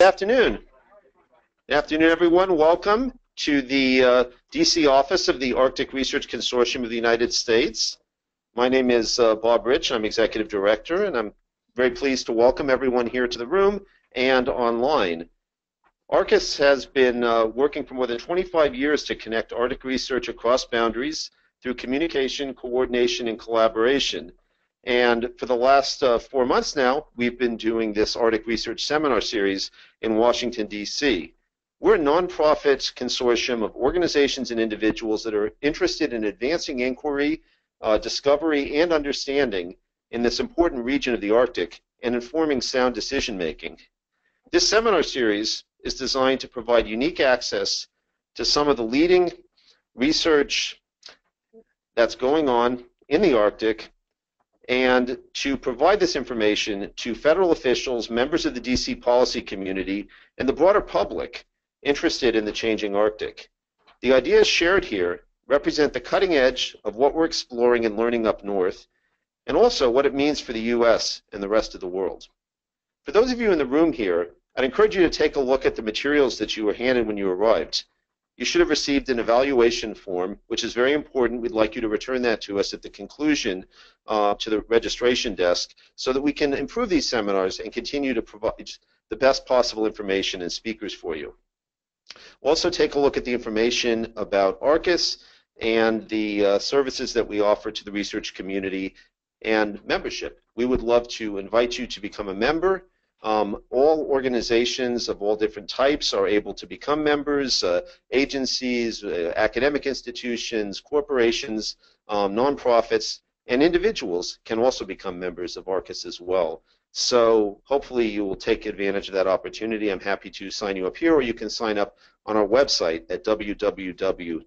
Good afternoon. Good afternoon, everyone. Welcome to the uh, DC office of the Arctic Research Consortium of the United States. My name is uh, Bob Rich. I'm Executive Director, and I'm very pleased to welcome everyone here to the room and online. ARCUS has been uh, working for more than 25 years to connect Arctic research across boundaries through communication, coordination, and collaboration. And for the last uh, four months now, we've been doing this Arctic Research Seminar Series in Washington, D.C. We're a nonprofit consortium of organizations and individuals that are interested in advancing inquiry, uh, discovery, and understanding in this important region of the Arctic and informing sound decision making. This seminar series is designed to provide unique access to some of the leading research that's going on in the Arctic and to provide this information to federal officials, members of the DC policy community, and the broader public interested in the changing Arctic. The ideas shared here represent the cutting edge of what we're exploring and learning up north, and also what it means for the U.S. and the rest of the world. For those of you in the room here, I'd encourage you to take a look at the materials that you were handed when you arrived you should have received an evaluation form, which is very important. We'd like you to return that to us at the conclusion uh, to the registration desk so that we can improve these seminars and continue to provide the best possible information and speakers for you. Also take a look at the information about ARCUS and the uh, services that we offer to the research community and membership. We would love to invite you to become a member um, all organizations of all different types are able to become members, uh, agencies, uh, academic institutions, corporations, um, nonprofits, and individuals can also become members of ARCUS as well. So hopefully you will take advantage of that opportunity. I'm happy to sign you up here, or you can sign up on our website at www.arcus.org.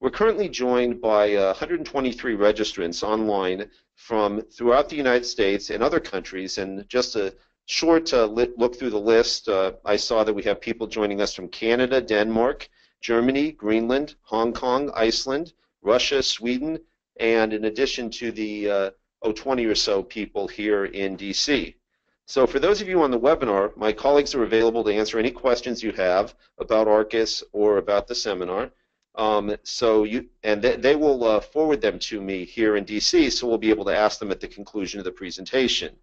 We're currently joined by uh, 123 registrants online from throughout the United States and other countries. And just a short uh, look through the list, uh, I saw that we have people joining us from Canada, Denmark, Germany, Greenland, Hong Kong, Iceland, Russia, Sweden, and in addition to the uh, oh, 20 or so people here in DC. So for those of you on the webinar, my colleagues are available to answer any questions you have about ARCUS or about the seminar. Um, so you and they, they will uh, forward them to me here in DC, so we'll be able to ask them at the conclusion of the presentation.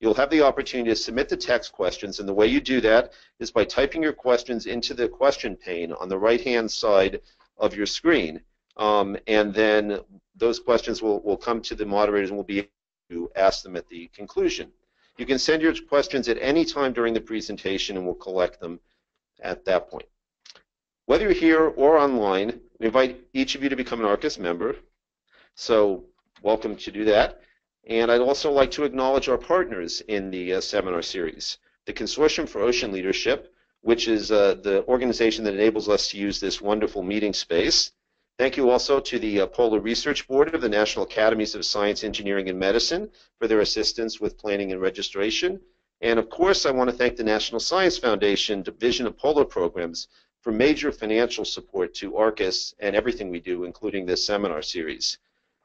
You'll have the opportunity to submit the text questions, and the way you do that is by typing your questions into the question pane on the right-hand side of your screen. Um, and then those questions will, will come to the moderators and we'll be able to ask them at the conclusion. You can send your questions at any time during the presentation and we'll collect them at that point. Whether you're here or online, we invite each of you to become an ARCUS member. So welcome to do that. And I'd also like to acknowledge our partners in the uh, seminar series. The Consortium for Ocean Leadership, which is uh, the organization that enables us to use this wonderful meeting space. Thank you also to the uh, Polar Research Board of the National Academies of Science, Engineering, and Medicine for their assistance with planning and registration. And of course, I want to thank the National Science Foundation Division of Polar Programs for major financial support to Arcus and everything we do, including this seminar series.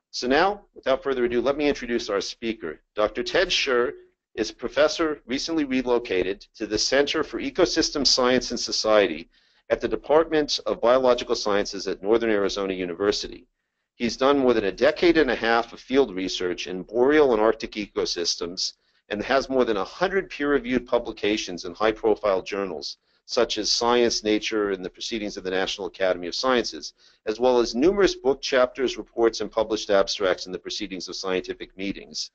So now, without further ado, let me introduce our speaker. Dr. Ted Schuur is professor recently relocated to the Center for Ecosystem Science and Society at the Department of Biological Sciences at Northern Arizona University. He's done more than a decade and a half of field research in boreal and Arctic ecosystems and has more than 100 peer-reviewed publications in high-profile journals such as Science, Nature, and the Proceedings of the National Academy of Sciences, as well as numerous book chapters, reports, and published abstracts in the Proceedings of Scientific Meetings.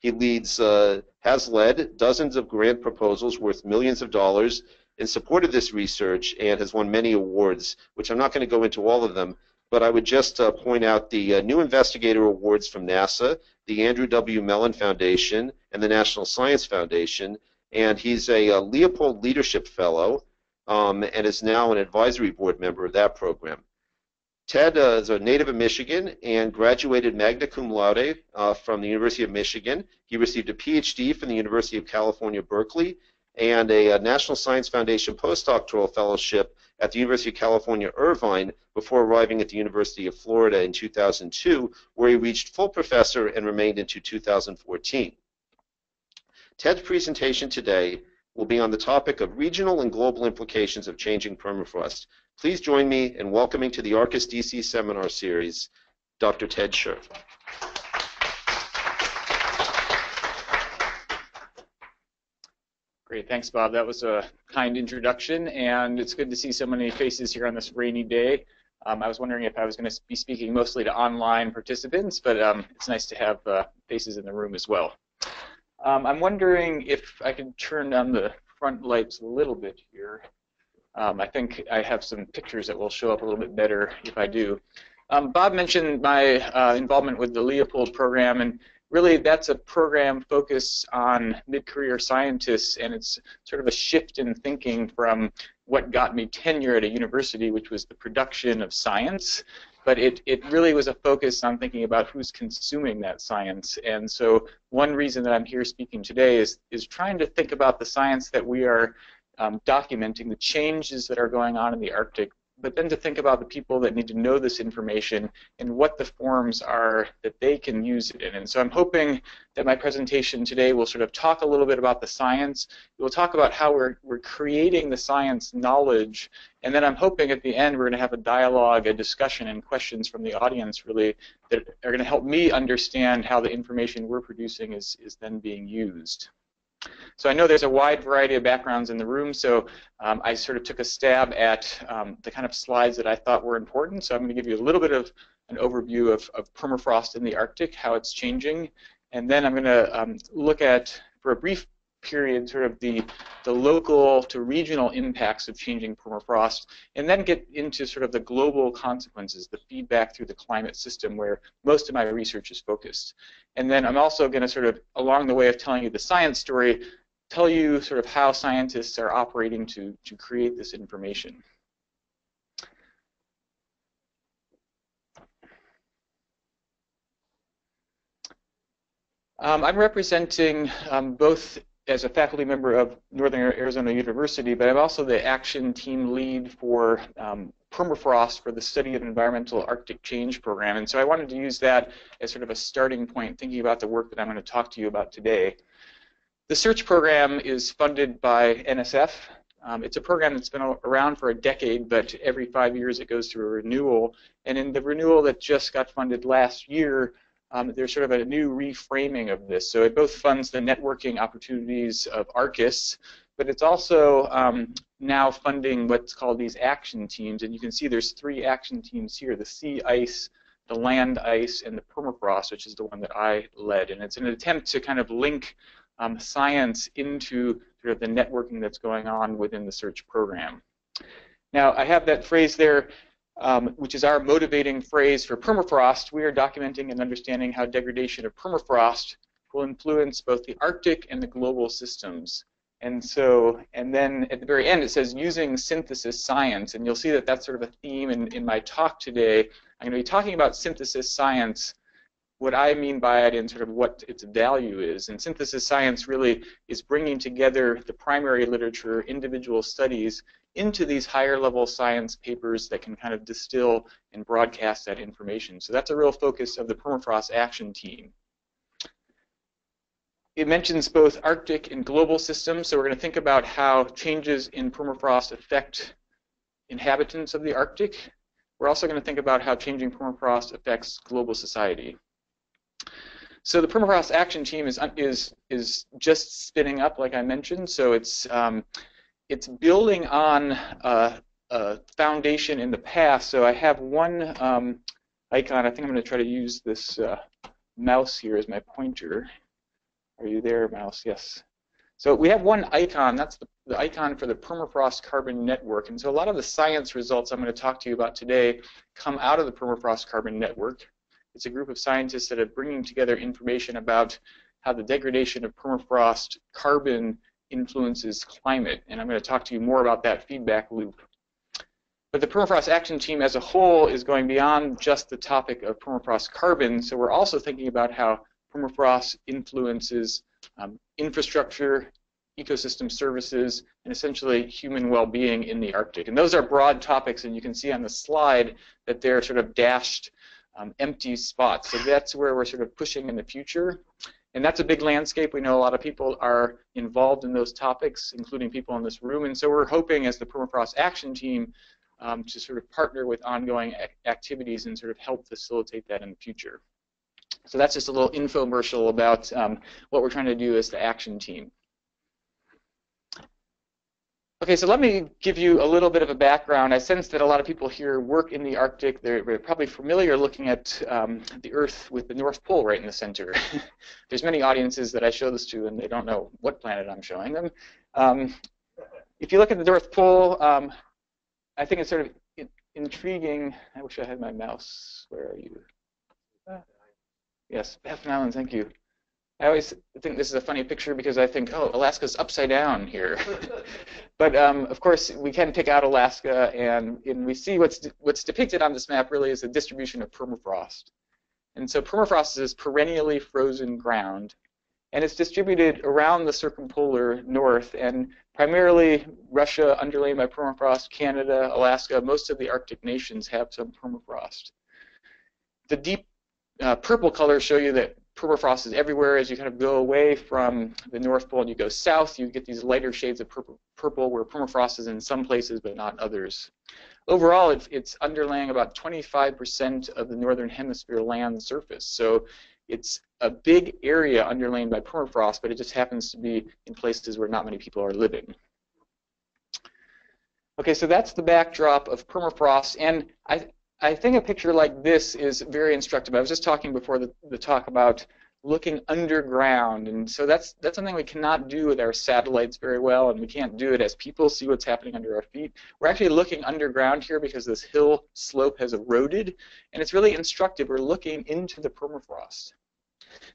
He leads, uh, has led dozens of grant proposals worth millions of dollars in support of this research and has won many awards, which I'm not going to go into all of them, but I would just uh, point out the uh, new investigator awards from NASA, the Andrew W. Mellon Foundation, and the National Science Foundation. And he's a, a Leopold Leadership Fellow um, and is now an advisory board member of that program. Ted uh, is a native of Michigan and graduated magna cum laude uh, from the University of Michigan. He received a PhD from the University of California, Berkeley, and a, a National Science Foundation postdoctoral fellowship at the University of California, Irvine, before arriving at the University of Florida in 2002, where he reached full professor and remained into 2014. Ted's presentation today will be on the topic of regional and global implications of changing permafrost. Please join me in welcoming to the ARCUS DC seminar series, Dr. Ted Schuur. Great, thanks, Bob. That was a kind introduction, and it's good to see so many faces here on this rainy day. Um, I was wondering if I was going to be speaking mostly to online participants, but um, it's nice to have uh, faces in the room as well. Um, I'm wondering if I can turn on the front lights a little bit here. Um, I think I have some pictures that will show up a little bit better if I do. Um, Bob mentioned my uh, involvement with the Leopold program, and really that's a program focused on mid-career scientists and it's sort of a shift in thinking from what got me tenure at a university which was the production of science but it, it really was a focus on thinking about who's consuming that science. And so one reason that I'm here speaking today is is trying to think about the science that we are um, documenting the changes that are going on in the Arctic but then to think about the people that need to know this information and what the forms are that they can use it in. And so I'm hoping that my presentation today will sort of talk a little bit about the science. We'll talk about how we're, we're creating the science knowledge, and then I'm hoping at the end we're going to have a dialogue, a discussion, and questions from the audience really that are going to help me understand how the information we're producing is, is then being used. So I know there's a wide variety of backgrounds in the room, so um, I sort of took a stab at um, the kind of slides that I thought were important. So I'm going to give you a little bit of an overview of, of permafrost in the Arctic, how it's changing, and then I'm going to um, look at, for a brief period sort of the, the local to regional impacts of changing permafrost, and then get into sort of the global consequences, the feedback through the climate system where most of my research is focused. And then I'm also going to sort of, along the way of telling you the science story, tell you sort of how scientists are operating to, to create this information. Um, I'm representing um, both as a faculty member of Northern Arizona University, but I'm also the action team lead for um, permafrost for the study of environmental Arctic change program. And so I wanted to use that as sort of a starting point thinking about the work that I'm going to talk to you about today. The search program is funded by NSF. Um, it's a program that's been around for a decade, but every five years it goes through a renewal. And in the renewal that just got funded last year, um, there's sort of a new reframing of this. So it both funds the networking opportunities of ARCUS, but it's also um, now funding what's called these action teams. And you can see there's three action teams here, the sea ice, the land ice, and the permafrost, which is the one that I led. And it's an attempt to kind of link um, science into sort of the networking that's going on within the search program. Now, I have that phrase there, um, which is our motivating phrase for permafrost, we are documenting and understanding how degradation of permafrost will influence both the Arctic and the global systems. And so, and then at the very end it says using synthesis science, and you'll see that that's sort of a theme in, in my talk today. I'm going to be talking about synthesis science, what I mean by it and sort of what its value is. And synthesis science really is bringing together the primary literature, individual studies, into these higher level science papers that can kind of distill and broadcast that information. So that's a real focus of the Permafrost Action Team. It mentions both Arctic and global systems, so we're going to think about how changes in permafrost affect inhabitants of the Arctic. We're also going to think about how changing permafrost affects global society. So the permafrost action team is is is just spinning up, like I mentioned. So it's um, it's building on a, a, foundation in the past. So I have one um, icon. I think I'm going to try to use this uh, mouse here as my pointer. Are you there, mouse? Yes. So we have one icon. That's the, the icon for the permafrost carbon network. And so a lot of the science results I'm going to talk to you about today come out of the permafrost carbon network. It's a group of scientists that are bringing together information about how the degradation of permafrost carbon influences climate, and I'm going to talk to you more about that feedback loop. But the permafrost action team as a whole is going beyond just the topic of permafrost carbon, so we're also thinking about how permafrost influences um, infrastructure, ecosystem services, and essentially human well-being in the Arctic. And those are broad topics, and you can see on the slide that they're sort of dashed um, empty spots. So that's where we're sort of pushing in the future. And that's a big landscape. We know a lot of people are involved in those topics, including people in this room. And so we're hoping as the Permafrost Action Team um, to sort of partner with ongoing activities and sort of help facilitate that in the future. So that's just a little infomercial about um, what we're trying to do as the action team. Okay, so let me give you a little bit of a background. I sense that a lot of people here work in the Arctic. They're, they're probably familiar looking at um, the Earth with the North Pole right in the center. There's many audiences that I show this to, and they don't know what planet I'm showing them. Um, if you look at the North Pole, um, I think it's sort of intriguing. I wish I had my mouse. Where are you? Yes, Baffin Island, thank you. I always think this is a funny picture because I think, oh, Alaska's upside down here. but um, of course, we can pick out Alaska, and, and we see what's de what's depicted on this map really is the distribution of permafrost. And so permafrost is perennially frozen ground, and it's distributed around the circumpolar north, and primarily Russia underlain by permafrost, Canada, Alaska, most of the Arctic nations have some permafrost. The deep uh, purple colors show you that permafrost is everywhere. As you kind of go away from the North Pole and you go south, you get these lighter shades of purple, where permafrost is in some places but not others. Overall, it's, it's underlaying about 25% of the northern hemisphere land surface. So it's a big area underlain by permafrost, but it just happens to be in places where not many people are living. Okay, so that's the backdrop of permafrost, and I, I think a picture like this is very instructive. I was just talking before the, the talk about looking underground, and so that's that's something we cannot do with our satellites very well, and we can't do it as people see what's happening under our feet. We're actually looking underground here because this hill slope has eroded, and it's really instructive. We're looking into the permafrost.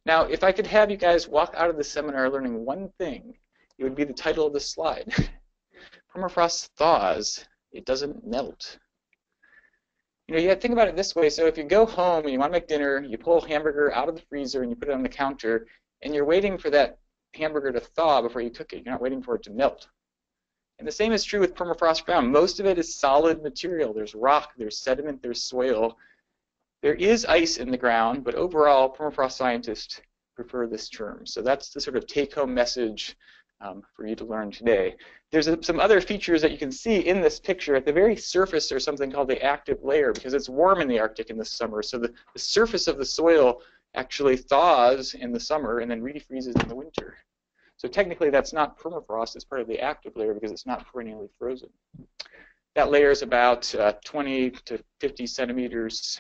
Now, if I could have you guys walk out of the seminar learning one thing, it would be the title of this slide. permafrost thaws, it doesn't melt. You know, you have to think about it this way. So if you go home and you want to make dinner, you pull a hamburger out of the freezer and you put it on the counter, and you're waiting for that hamburger to thaw before you cook it. You're not waiting for it to melt. And the same is true with permafrost ground. Most of it is solid material. There's rock, there's sediment, there's soil. There is ice in the ground, but overall, permafrost scientists prefer this term. So that's the sort of take-home message um, for you to learn today. There's a, some other features that you can see in this picture. At the very surface, there's something called the active layer because it's warm in the Arctic in the summer. So the, the surface of the soil actually thaws in the summer and then refreezes in the winter. So technically, that's not permafrost. It's part of the active layer because it's not perennially frozen. That layer is about uh, 20 to 50 centimeters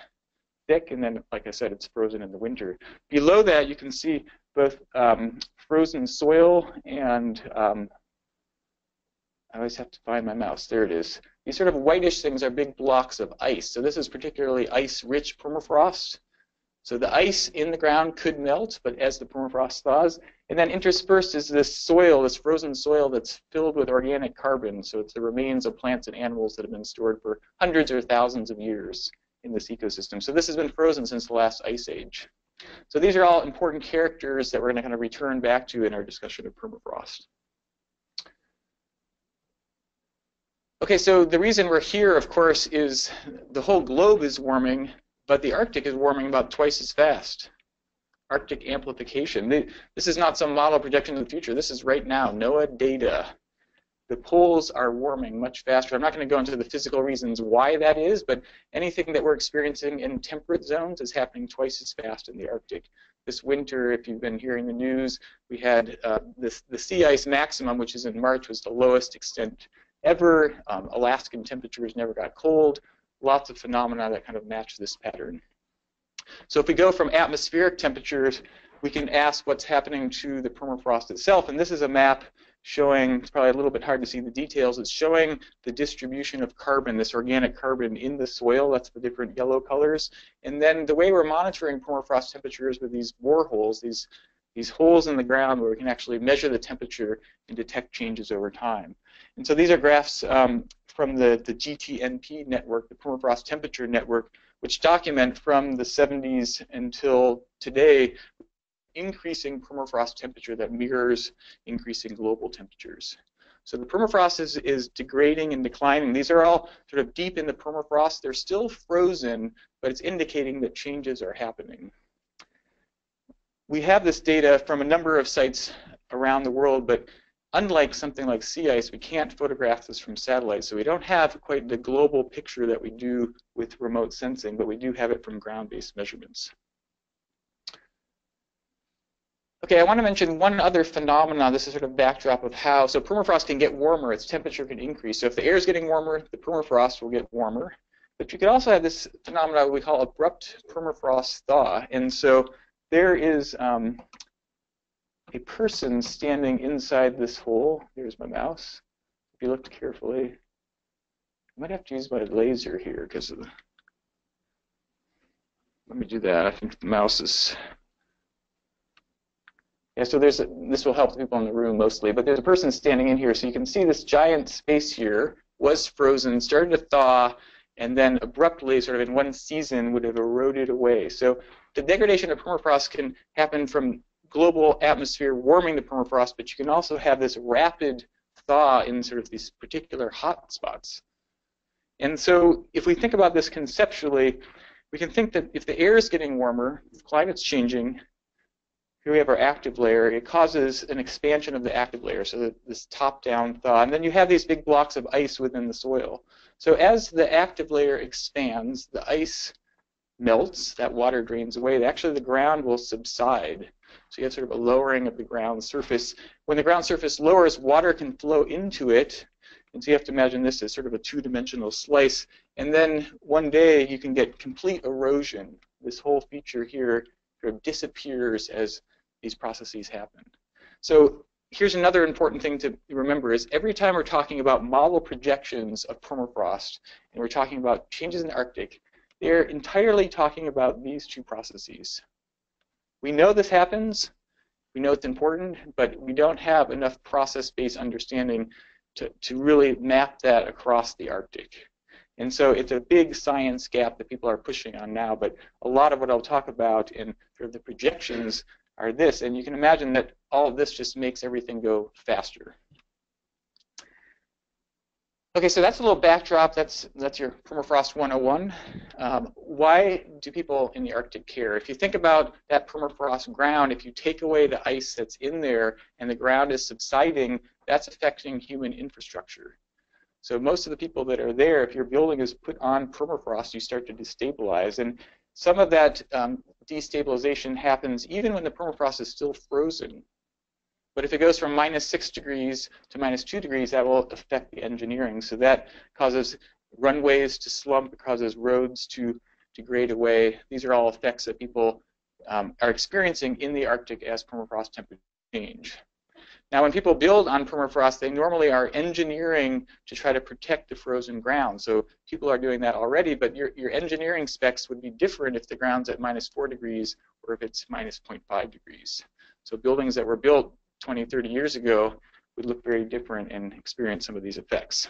thick, and then, like I said, it's frozen in the winter. Below that, you can see both um, frozen soil and um, I always have to find my mouse. There it is. These sort of whitish things are big blocks of ice. So this is particularly ice-rich permafrost. So the ice in the ground could melt, but as the permafrost thaws, and then interspersed is this soil, this frozen soil that's filled with organic carbon. So it's the remains of plants and animals that have been stored for hundreds or thousands of years in this ecosystem. So this has been frozen since the last ice age. So these are all important characters that we're going to kind of return back to in our discussion of permafrost. Okay, so the reason we're here, of course, is the whole globe is warming, but the Arctic is warming about twice as fast. Arctic amplification. This is not some model projection of the future. This is right now, NOAA data the poles are warming much faster. I'm not going to go into the physical reasons why that is, but anything that we're experiencing in temperate zones is happening twice as fast in the Arctic. This winter, if you've been hearing the news, we had uh, this, the sea ice maximum, which is in March, was the lowest extent ever. Um, Alaskan temperatures never got cold. Lots of phenomena that kind of match this pattern. So if we go from atmospheric temperatures, we can ask what's happening to the permafrost itself. And this is a map showing, it's probably a little bit hard to see the details, it's showing the distribution of carbon, this organic carbon in the soil, that's the different yellow colors. And then the way we're monitoring permafrost temperatures with these boreholes, these, these holes in the ground where we can actually measure the temperature and detect changes over time. And so these are graphs um, from the, the GTNP network, the permafrost temperature network, which document from the 70s until today increasing permafrost temperature that mirrors increasing global temperatures. So the permafrost is, is degrading and declining. These are all sort of deep in the permafrost. They're still frozen, but it's indicating that changes are happening. we have this data from a number of sites around the world, but unlike something like sea ice, we can't photograph this from satellites. so we don't have quite the global picture that we do with remote sensing, but we do have it from ground-based measurements. Okay, I want to mention one other phenomenon. This is sort of backdrop of how, so permafrost can get warmer, its temperature can increase. So if the air is getting warmer, the permafrost will get warmer. But you could also have this phenomenon we call abrupt permafrost thaw. And so there is um, a person standing inside this hole. Here's my mouse. If you looked carefully, I might have to use my laser here because of the. Let me do that. I think the mouse is. Yeah, so there's a, this will help the people in the room mostly, but there's a person standing in here, so you can see this giant space here was frozen, started to thaw, and then abruptly, sort of in one season, would have eroded away. So the degradation of permafrost can happen from global atmosphere warming the permafrost, but you can also have this rapid thaw in sort of these particular hot spots. And so if we think about this conceptually, we can think that if the air is getting warmer, if climate's changing, here we have our active layer, it causes an expansion of the active layer, so this top-down thaw, and then you have these big blocks of ice within the soil. So as the active layer expands, the ice melts, that water drains away, actually the ground will subside. So you have sort of a lowering of the ground surface. When the ground surface lowers, water can flow into it. And so you have to imagine this as sort of a two-dimensional slice. And then one day you can get complete erosion. This whole feature here sort of disappears as these processes happen. So here's another important thing to remember is every time we're talking about model projections of permafrost and we're talking about changes in the Arctic, they're entirely talking about these two processes. We know this happens, we know it's important, but we don't have enough process-based understanding to, to really map that across the Arctic. And so it's a big science gap that people are pushing on now, but a lot of what I'll talk about in sort of the projections are this, and you can imagine that all of this just makes everything go faster. Okay, so that's a little backdrop. That's that's your permafrost 101. Um, why do people in the Arctic care? If you think about that permafrost ground, if you take away the ice that's in there and the ground is subsiding, that's affecting human infrastructure. So most of the people that are there, if your building is put on permafrost, you start to destabilize. And some of that um, destabilization happens even when the permafrost is still frozen. But if it goes from minus 6 degrees to minus 2 degrees, that will affect the engineering. So that causes runways to slump, causes roads to degrade away. These are all effects that people um, are experiencing in the Arctic as permafrost temperature change. Now, when people build on permafrost, they normally are engineering to try to protect the frozen ground. So people are doing that already, but your, your engineering specs would be different if the ground's at minus 4 degrees or if it's minus 0.5 degrees. So buildings that were built 20, 30 years ago would look very different and experience some of these effects.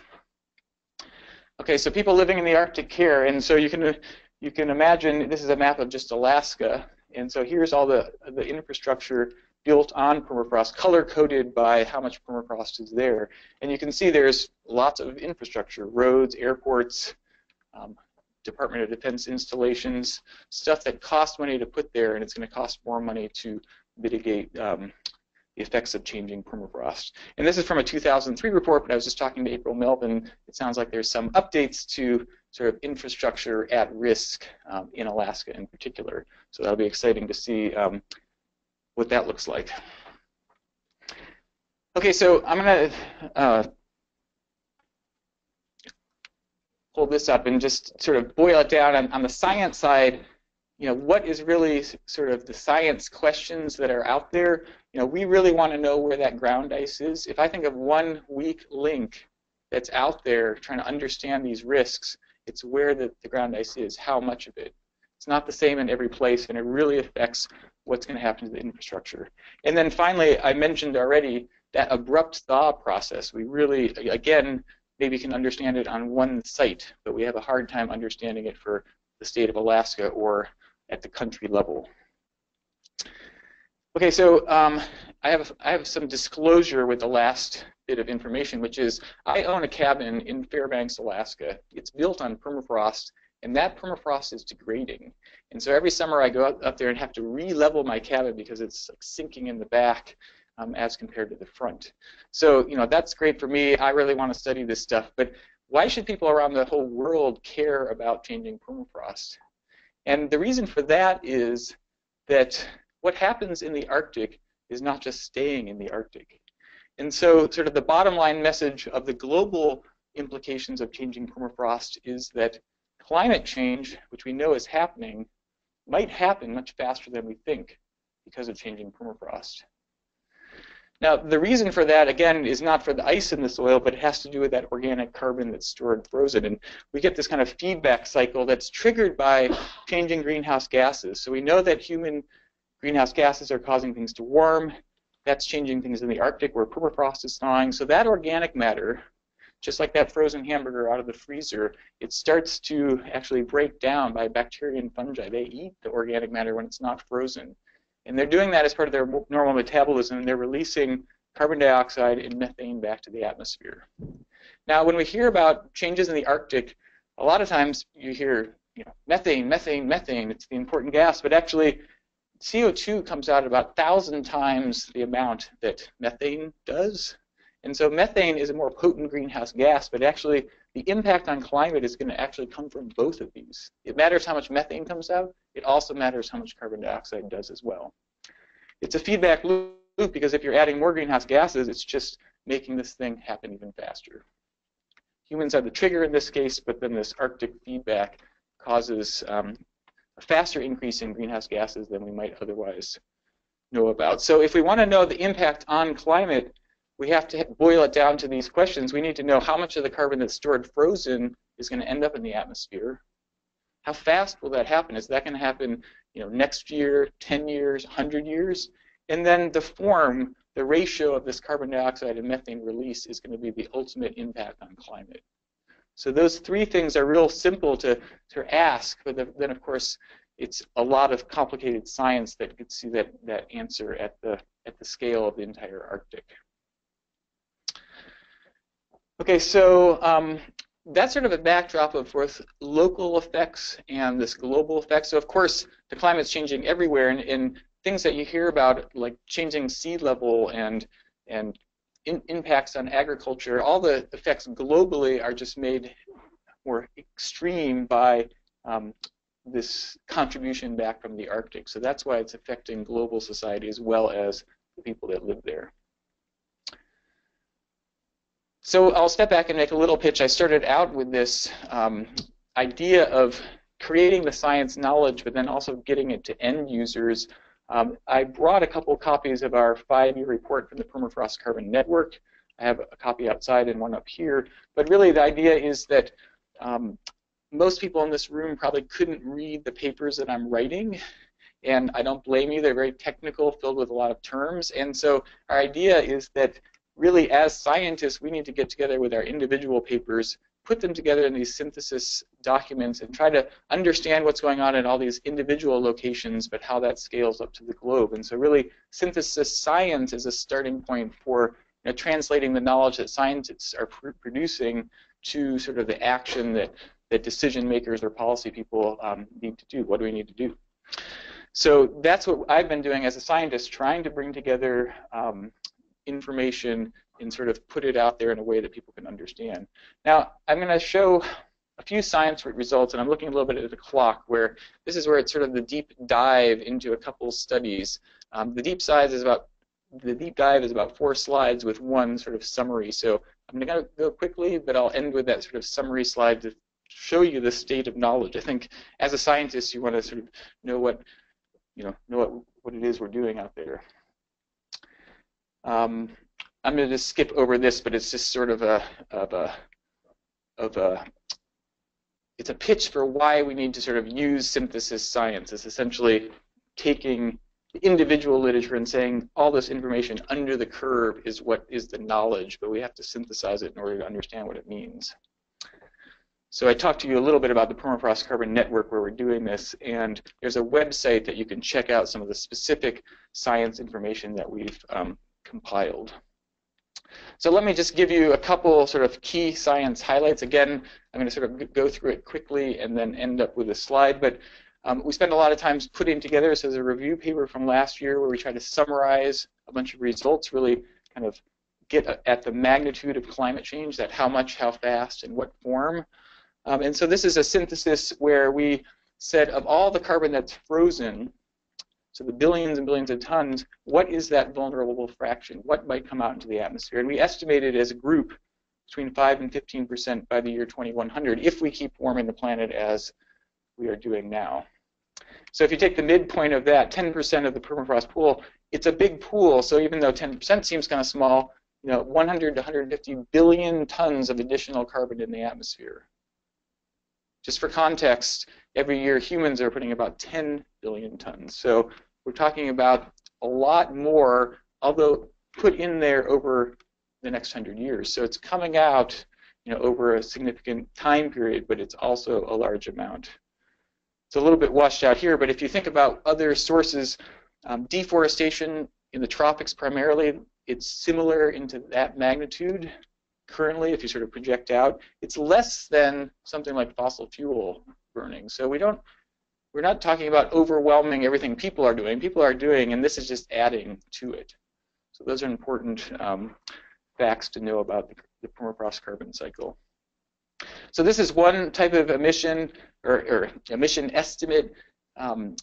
Okay, so people living in the Arctic care, and so you can you can imagine this is a map of just Alaska, and so here's all the the infrastructure built on permafrost, color coded by how much permafrost is there. And you can see there's lots of infrastructure, roads, airports, um, Department of Defense installations, stuff that costs money to put there, and it's going to cost more money to mitigate um, the effects of changing permafrost. And this is from a 2003 report, but I was just talking to April Melvin. It sounds like there's some updates to sort of infrastructure at risk um, in Alaska in particular. So that'll be exciting to see um, what that looks like. Okay, so I'm going to uh, pull this up and just sort of boil it down on, on the science side. You know, what is really sort of the science questions that are out there? You know, we really want to know where that ground ice is. If I think of one weak link that's out there trying to understand these risks, it's where the, the ground ice is, how much of it. It's not the same in every place, and it really affects what's going to happen to the infrastructure. And then finally, I mentioned already that abrupt thaw process. We really, again, maybe can understand it on one site, but we have a hard time understanding it for the state of Alaska or at the country level. Okay, so um, I have I have some disclosure with the last bit of information, which is I own a cabin in Fairbanks, Alaska. It's built on permafrost, and that permafrost is degrading. And so every summer I go up there and have to re-level my cabin because it's like sinking in the back um, as compared to the front. So you know that's great for me. I really want to study this stuff, but why should people around the whole world care about changing permafrost? And the reason for that is that what happens in the Arctic is not just staying in the Arctic. And so sort of the bottom line message of the global implications of changing permafrost is that climate change, which we know is happening, might happen much faster than we think because of changing permafrost. Now, the reason for that, again, is not for the ice in the soil, but it has to do with that organic carbon that's stored frozen. And we get this kind of feedback cycle that's triggered by changing greenhouse gases. So we know that human greenhouse gases are causing things to warm. That's changing things in the Arctic where permafrost is thawing. So that organic matter, just like that frozen hamburger out of the freezer, it starts to actually break down by bacteria and fungi. They eat the organic matter when it's not frozen. And they're doing that as part of their normal metabolism, and they're releasing carbon dioxide and methane back to the atmosphere. Now, when we hear about changes in the Arctic, a lot of times you hear you know, methane, methane, methane. It's the important gas, but actually CO2 comes out about 1,000 times the amount that methane does. And so methane is a more potent greenhouse gas, but actually the impact on climate is going to actually come from both of these. It matters how much methane comes out. It also matters how much carbon dioxide does as well. It's a feedback loop because if you're adding more greenhouse gases, it's just making this thing happen even faster. Humans are the trigger in this case, but then this Arctic feedback causes um, a faster increase in greenhouse gases than we might otherwise know about. So if we want to know the impact on climate, we have to boil it down to these questions. We need to know how much of the carbon that's stored frozen is going to end up in the atmosphere. How fast will that happen? Is that going to happen, you know, next year, 10 years, 100 years? And then the form, the ratio of this carbon dioxide and methane release is going to be the ultimate impact on climate. So those three things are real simple to, to ask, but then of course it's a lot of complicated science that gets you that, that answer at the, at the scale of the entire Arctic. Okay, so um, that's sort of a backdrop of both local effects and this global effect. So of course, the climate's changing everywhere, and, and things that you hear about, like changing sea level and and in, impacts on agriculture, all the effects globally are just made more extreme by um, this contribution back from the Arctic. So that's why it's affecting global society as well as the people that live there. So I'll step back and make a little pitch. I started out with this um, idea of creating the science knowledge, but then also getting it to end users. Um, I brought a couple copies of our five-year report from the Permafrost Carbon Network. I have a copy outside and one up here. But really, the idea is that um, most people in this room probably couldn't read the papers that I'm writing. And I don't blame you, they're very technical, filled with a lot of terms. And so our idea is that really, as scientists, we need to get together with our individual papers, put them together in these synthesis documents, and try to understand what's going on in all these individual locations, but how that scales up to the globe. And so, really, synthesis science is a starting point for you know, translating the knowledge that scientists are pr producing to sort of the action that, that decision makers or policy people um, need to do. What do we need to do? So that's what I've been doing as a scientist, trying to bring together um, information and sort of put it out there in a way that people can understand. Now, I'm going to show a few science results, and I'm looking a little bit at the clock, where this is where it's sort of the deep dive into a couple studies. Um, the deep size is about the deep dive is about four slides with one sort of summary. So I'm going to go quickly, but I'll end with that sort of summary slide to show you the state of knowledge. I think as a scientist, you want to sort of know what you know know what what it is we're doing out there. Um, I'm going to skip over this, but it's just sort of a of a of a it's a pitch for why we need to sort of use synthesis science. It's essentially taking individual literature and saying all this information under the curve is what is the knowledge, but we have to synthesize it in order to understand what it means. So I talked to you a little bit about the Permafrost Carbon Network where we're doing this, and there's a website that you can check out some of the specific science information that we've um, compiled. So let me just give you a couple sort of key science highlights. Again, I'm going to sort of go through it quickly and then end up with a slide. But um, we spend a lot of time putting together this as a review paper from last year where we try to summarize a bunch of results, really kind of get at the magnitude of climate change, that how much, how fast, and what form. Um, and so this is a synthesis where we said of all the carbon that's frozen, so the billions and billions of tons, what is that vulnerable fraction? What might come out into the atmosphere? And we estimated as a group between 5 and 15 percent by the year 2100 if we keep warming the planet as we are doing now. So if you take the midpoint of that, 10% of the permafrost pool, it's a big pool. So even though 10% seems kind of small, you know, 100 to 150 billion tons of additional carbon in the atmosphere. Just for context, every year humans are putting about 10 billion tons. So we're talking about a lot more, although put in there over the next 100 years. So it's coming out you know, over a significant time period, but it's also a large amount. It's a little bit washed out here, but if you think about other sources, um, deforestation in the tropics primarily, it's similar into that magnitude currently if you sort of project out. It's less than something like fossil fuel burning. So we don't, we're not talking about overwhelming everything people are doing. People are doing, and this is just adding to it. So those are important um, facts to know about the, the permafrost carbon cycle. So this is one type of emission or, or emission estimate. Um,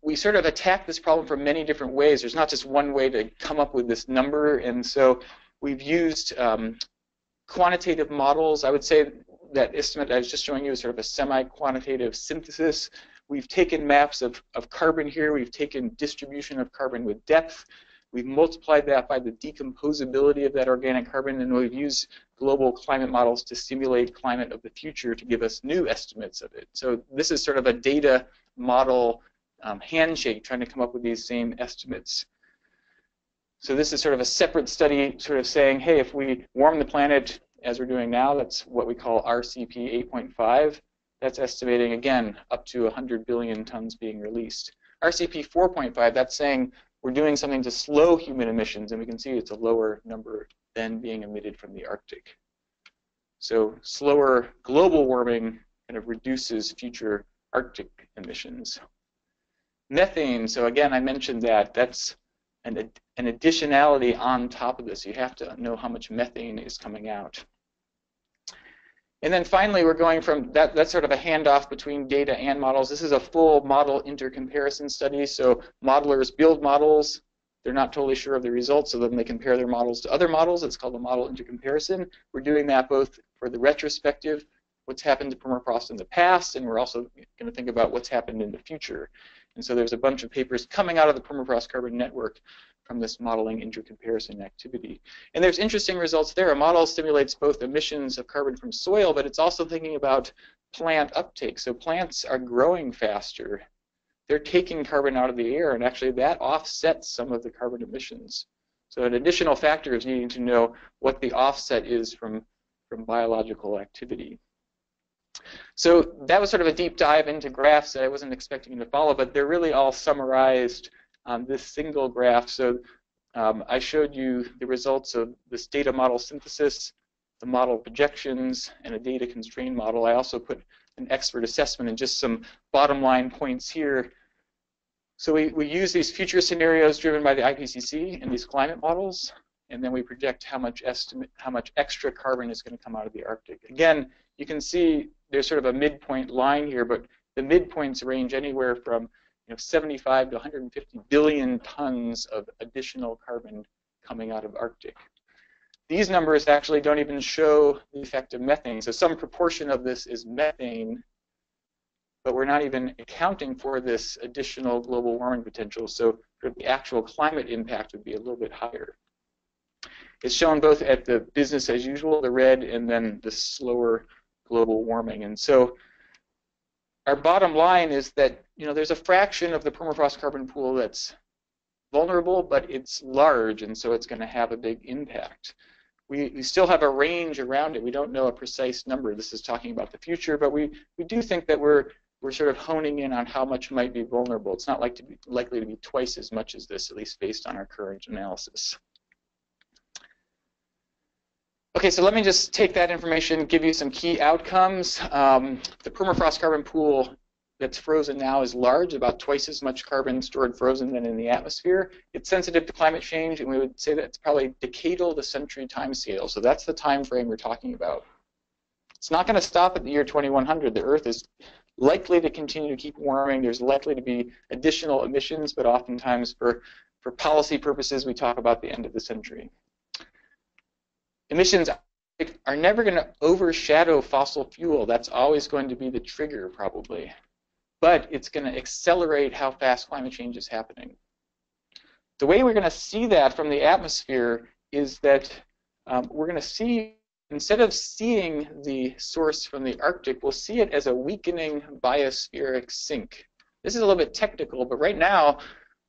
we sort of attack this problem from many different ways. There's not just one way to come up with this number, and so we've used um, quantitative models. I would say that estimate I was just showing you is sort of a semi-quantitative synthesis. We've taken maps of, of carbon here. We've taken distribution of carbon with depth. We've multiplied that by the decomposability of that organic carbon, and we've used global climate models to simulate climate of the future to give us new estimates of it. So this is sort of a data model um, handshake trying to come up with these same estimates. So this is sort of a separate study sort of saying, hey, if we warm the planet as we're doing now, that's what we call RCP 8.5. That's estimating, again, up to 100 billion tons being released. RCP 4.5, that's saying we're doing something to slow human emissions, and we can see it's a lower number than being emitted from the Arctic. So slower global warming kind of reduces future Arctic emissions. Methane, so again, I mentioned that. That's an, an additionality on top of this. You have to know how much methane is coming out. And then finally, we're going from that, that's sort of a handoff between data and models. This is a full model intercomparison study. So modelers build models. They're not totally sure of the results, so then they compare their models to other models. It's called a model intercomparison. We're doing that both for the retrospective, what's happened to permafrost in the past, and we're also going to think about what's happened in the future. And so there's a bunch of papers coming out of the permafrost carbon network from this modeling intercomparison activity. And there's interesting results there. A model simulates both emissions of carbon from soil, but it's also thinking about plant uptake. So plants are growing faster. They're taking carbon out of the air, and actually that offsets some of the carbon emissions. So an additional factor is needing to know what the offset is from, from biological activity. So that was sort of a deep dive into graphs that I wasn't expecting to follow, but they're really all summarized on this single graph. So um, I showed you the results of this data model synthesis, the model projections, and a data constrained model. I also put an expert assessment and just some bottom line points here. So we, we use these future scenarios driven by the IPCC and these climate models, and then we project how much estimate how much extra carbon is going to come out of the Arctic. Again, you can see there's sort of a midpoint line here, but the midpoints range anywhere from you know, 75 to 150 billion tons of additional carbon coming out of Arctic. These numbers actually don't even show the effect of methane. So some proportion of this is methane, but we're not even accounting for this additional global warming potential. So the actual climate impact would be a little bit higher. It's shown both at the business as usual, the red, and then the slower global warming. And so our bottom line is that you know there's a fraction of the permafrost carbon pool that's vulnerable, but it's large, and so it's going to have a big impact. We, we still have a range around it. We don't know a precise number. This is talking about the future, but we, we do think that we're we're sort of honing in on how much might be vulnerable. It's not like to be, likely to be twice as much as this, at least based on our current analysis. Okay, so let me just take that information, give you some key outcomes. Um, the permafrost carbon pool that's frozen now is large, about twice as much carbon stored frozen than in the atmosphere. It's sensitive to climate change, and we would say that it's probably decadal to century time scale. So that's the time frame we're talking about. It's not going to stop at the year 2100. The Earth is likely to continue to keep warming. There's likely to be additional emissions, but oftentimes for, for policy purposes, we talk about the end of the century. Emissions are never going to overshadow fossil fuel. That's always going to be the trigger, probably but it's going to accelerate how fast climate change is happening. The way we're going to see that from the atmosphere is that um, we're going to see, instead of seeing the source from the Arctic, we'll see it as a weakening biospheric sink. This is a little bit technical, but right now,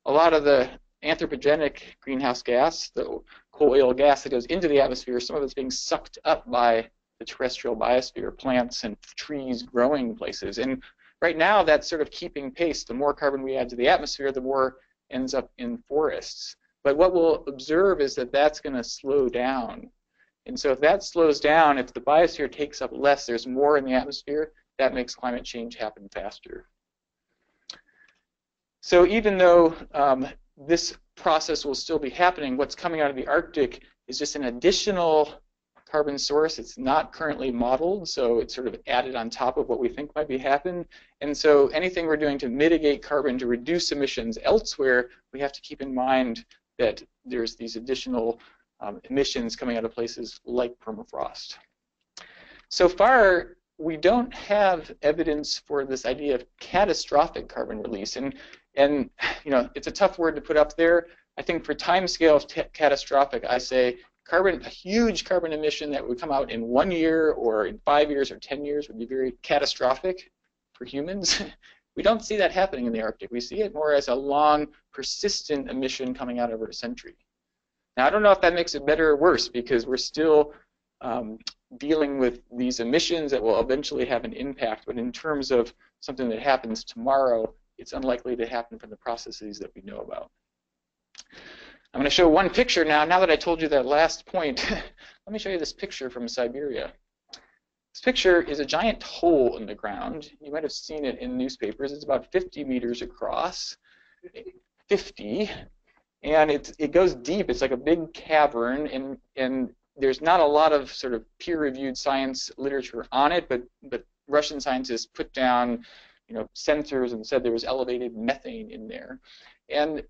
a lot of the anthropogenic greenhouse gas, the coal oil gas that goes into the atmosphere, some of it's being sucked up by the terrestrial biosphere, plants and trees growing places. And Right now, that's sort of keeping pace. The more carbon we add to the atmosphere, the more ends up in forests. But what we'll observe is that that's going to slow down. And so if that slows down, if the biosphere takes up less, there's more in the atmosphere, that makes climate change happen faster. So even though um, this process will still be happening, what's coming out of the Arctic is just an additional carbon source. It's not currently modeled, so it's sort of added on top of what we think might be happen. And so anything we're doing to mitigate carbon, to reduce emissions elsewhere, we have to keep in mind that there's these additional um, emissions coming out of places like permafrost. So far, we don't have evidence for this idea of catastrophic carbon release. And, and you know, it's a tough word to put up there. I think for time scale of catastrophic, I say carbon, a huge carbon emission that would come out in one year or in five years or 10 years would be very catastrophic for humans. we don't see that happening in the Arctic. We see it more as a long, persistent emission coming out over a century. Now, I don't know if that makes it better or worse because we're still um, dealing with these emissions that will eventually have an impact, but in terms of something that happens tomorrow, it's unlikely to happen from the processes that we know about. I'm going to show one picture now. Now that I told you that last point, let me show you this picture from Siberia. This picture is a giant hole in the ground. You might have seen it in newspapers. It's about 50 meters across, 50, and it, it goes deep. It's like a big cavern, and, and there's not a lot of sort of peer-reviewed science literature on it, but, but Russian scientists put down you know, sensors and said there was elevated methane in there. And,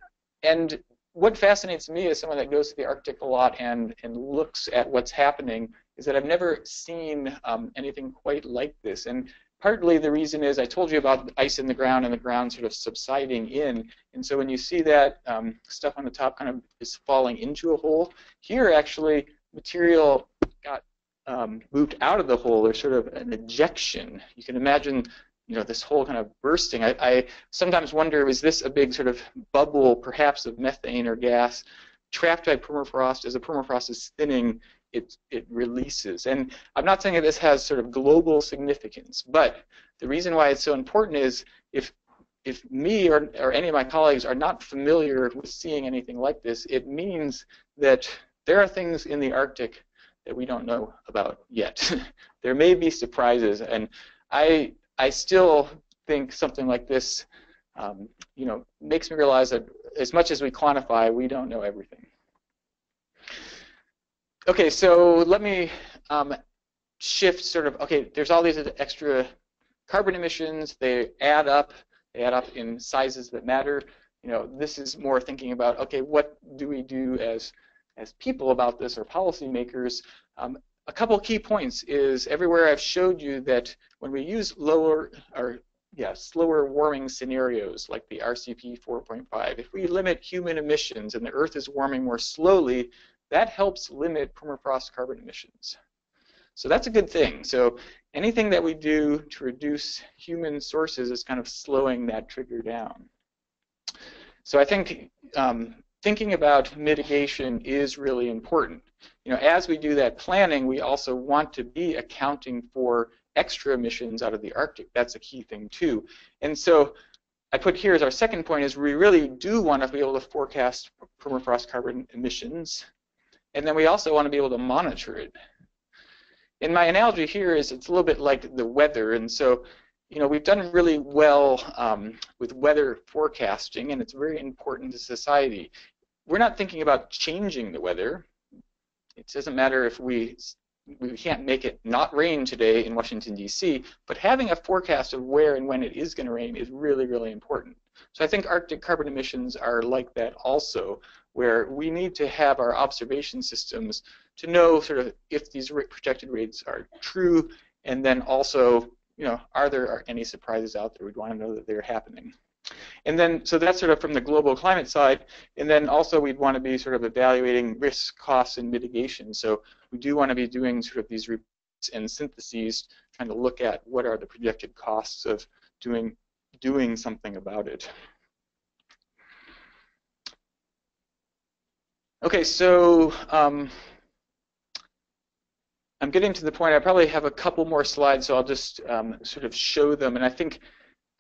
and what fascinates me as someone that goes to the Arctic a lot and, and looks at what's happening is that I've never seen um, anything quite like this. And partly the reason is I told you about ice in the ground and the ground sort of subsiding in. And so when you see that um, stuff on the top kind of is falling into a hole, here actually material got um, moved out of the hole. There's sort of an ejection. You can imagine you know, this whole kind of bursting. I, I, sometimes wonder, is this a big sort of bubble, perhaps of methane or gas, trapped by permafrost? As the permafrost is thinning, it, it releases. And I'm not saying that this has sort of global significance, but the reason why it's so important is if if me or, or any of my colleagues are not familiar with seeing anything like this, it means that there are things in the Arctic that we don't know about yet. there may be surprises, and I I still think something like this, um, you know, makes me realize that as much as we quantify, we don't know everything. Okay, so let me um, shift sort of, okay, there's all these extra carbon emissions, they add up, they add up in sizes that matter. You know, this is more thinking about, okay, what do we do as as people about this or policymakers? Um, a couple key points is everywhere I've showed you that when we use lower or yeah, slower warming scenarios like the RCP 4.5, if we limit human emissions and the Earth is warming more slowly, that helps limit permafrost carbon emissions. So that's a good thing. So anything that we do to reduce human sources is kind of slowing that trigger down. So I think um, thinking about mitigation is really important you know, as we do that planning, we also want to be accounting for extra emissions out of the Arctic. That's a key thing too. And so I put here as our second point is we really do want to be able to forecast permafrost carbon emissions, and then we also want to be able to monitor it. and my analogy here is it's a little bit like the weather, and so you know we've done really well um, with weather forecasting, and it's very important to society. We're not thinking about changing the weather. It doesn't matter if we we can't make it not rain today in Washington, D.C., but having a forecast of where and when it is going to rain is really, really important. So I think Arctic carbon emissions are like that also, where we need to have our observation systems to know sort of if these projected rates are true, and then also, you know, are there any surprises out there? We'd want to know that they're happening. And then, so that's sort of from the global climate side. And then also we'd want to be sort of evaluating risks, costs, and mitigation. So we do want to be doing sort of these reports and syntheses, trying to look at what are the projected costs of doing doing something about it. Okay, so um, I'm getting to the point. I probably have a couple more slides, so I'll just um, sort of show them. And I think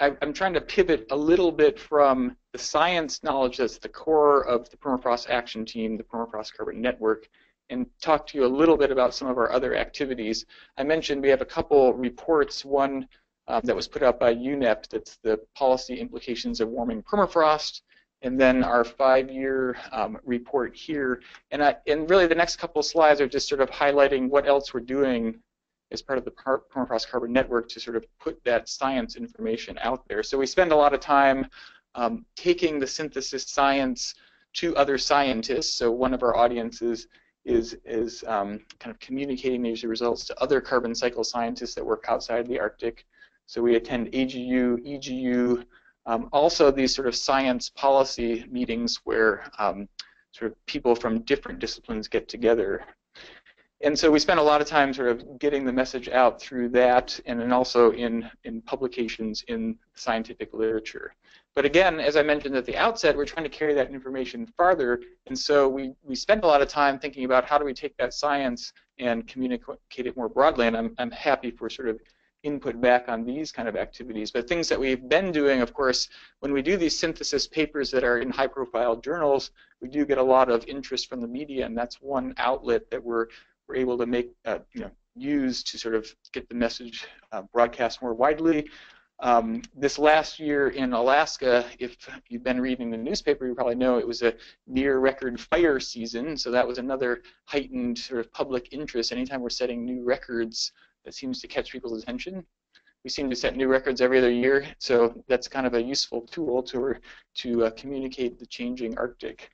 I, am trying to pivot a little bit from the science knowledge that's the core of the Permafrost Action Team, the Permafrost Carbon Network, and talk to you a little bit about some of our other activities. I mentioned we have a couple reports, one um, that was put out by UNEP, that's the policy implications of warming permafrost, and then our five-year um, report here. And, I, and really the next couple slides are just sort of highlighting what else we're doing as part of the Permafrost Carbon Network to sort of put that science information out there. So we spend a lot of time um, taking the synthesis science to other scientists. So one of our audiences is is um, kind of communicating these results to other carbon cycle scientists that work outside the Arctic. So we attend AGU, EGU, um, also these sort of science policy meetings where um, sort of people from different disciplines get together and so we spent a lot of time sort of getting the message out through that and then also in, in publications in scientific literature. But again, as I mentioned at the outset, we're trying to carry that information farther, and so we, we spent a lot of time thinking about how do we take that science and communicate it more broadly, and I'm, I'm happy for sort of input back on these kind of activities. But things that we've been doing, of course, when we do these synthesis papers that are in high-profile journals, we do get a lot of interest from the media, and that's one outlet that we're able to make, uh, you know, use to sort of get the message uh, broadcast more widely. Um, this last year in Alaska, if you've been reading the newspaper, you probably know it was a near record fire season, so that was another heightened sort of public interest. Anytime we're setting new records, that seems to catch people's attention. We seem to set new records every other year, so that's kind of a useful tool to, to uh, communicate the changing Arctic.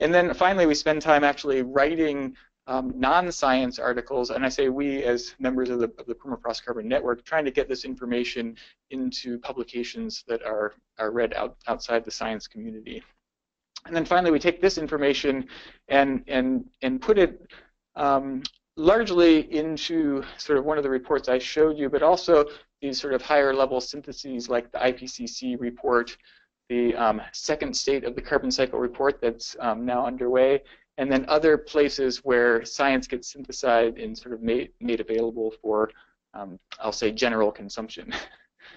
And then finally, we spend time actually writing um, non-science articles, and I say we as members of the, of the Permafrost Carbon Network, trying to get this information into publications that are, are read out, outside the science community. And then finally, we take this information and, and, and put it um, largely into sort of one of the reports I showed you, but also these sort of higher level syntheses like the IPCC report, the um, second state of the carbon cycle report that's um, now underway, and then other places where science gets synthesized and sort of made, made available for, um, I'll say, general consumption.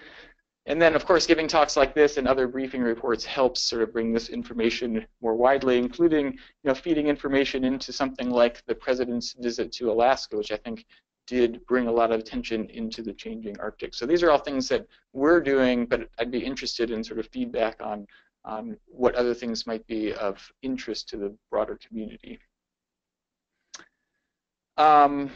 and then, of course, giving talks like this and other briefing reports helps sort of bring this information more widely, including, you know, feeding information into something like the president's visit to Alaska, which I think did bring a lot of attention into the changing Arctic. So these are all things that we're doing, but I'd be interested in sort of feedback on um, what other things might be of interest to the broader community. Um,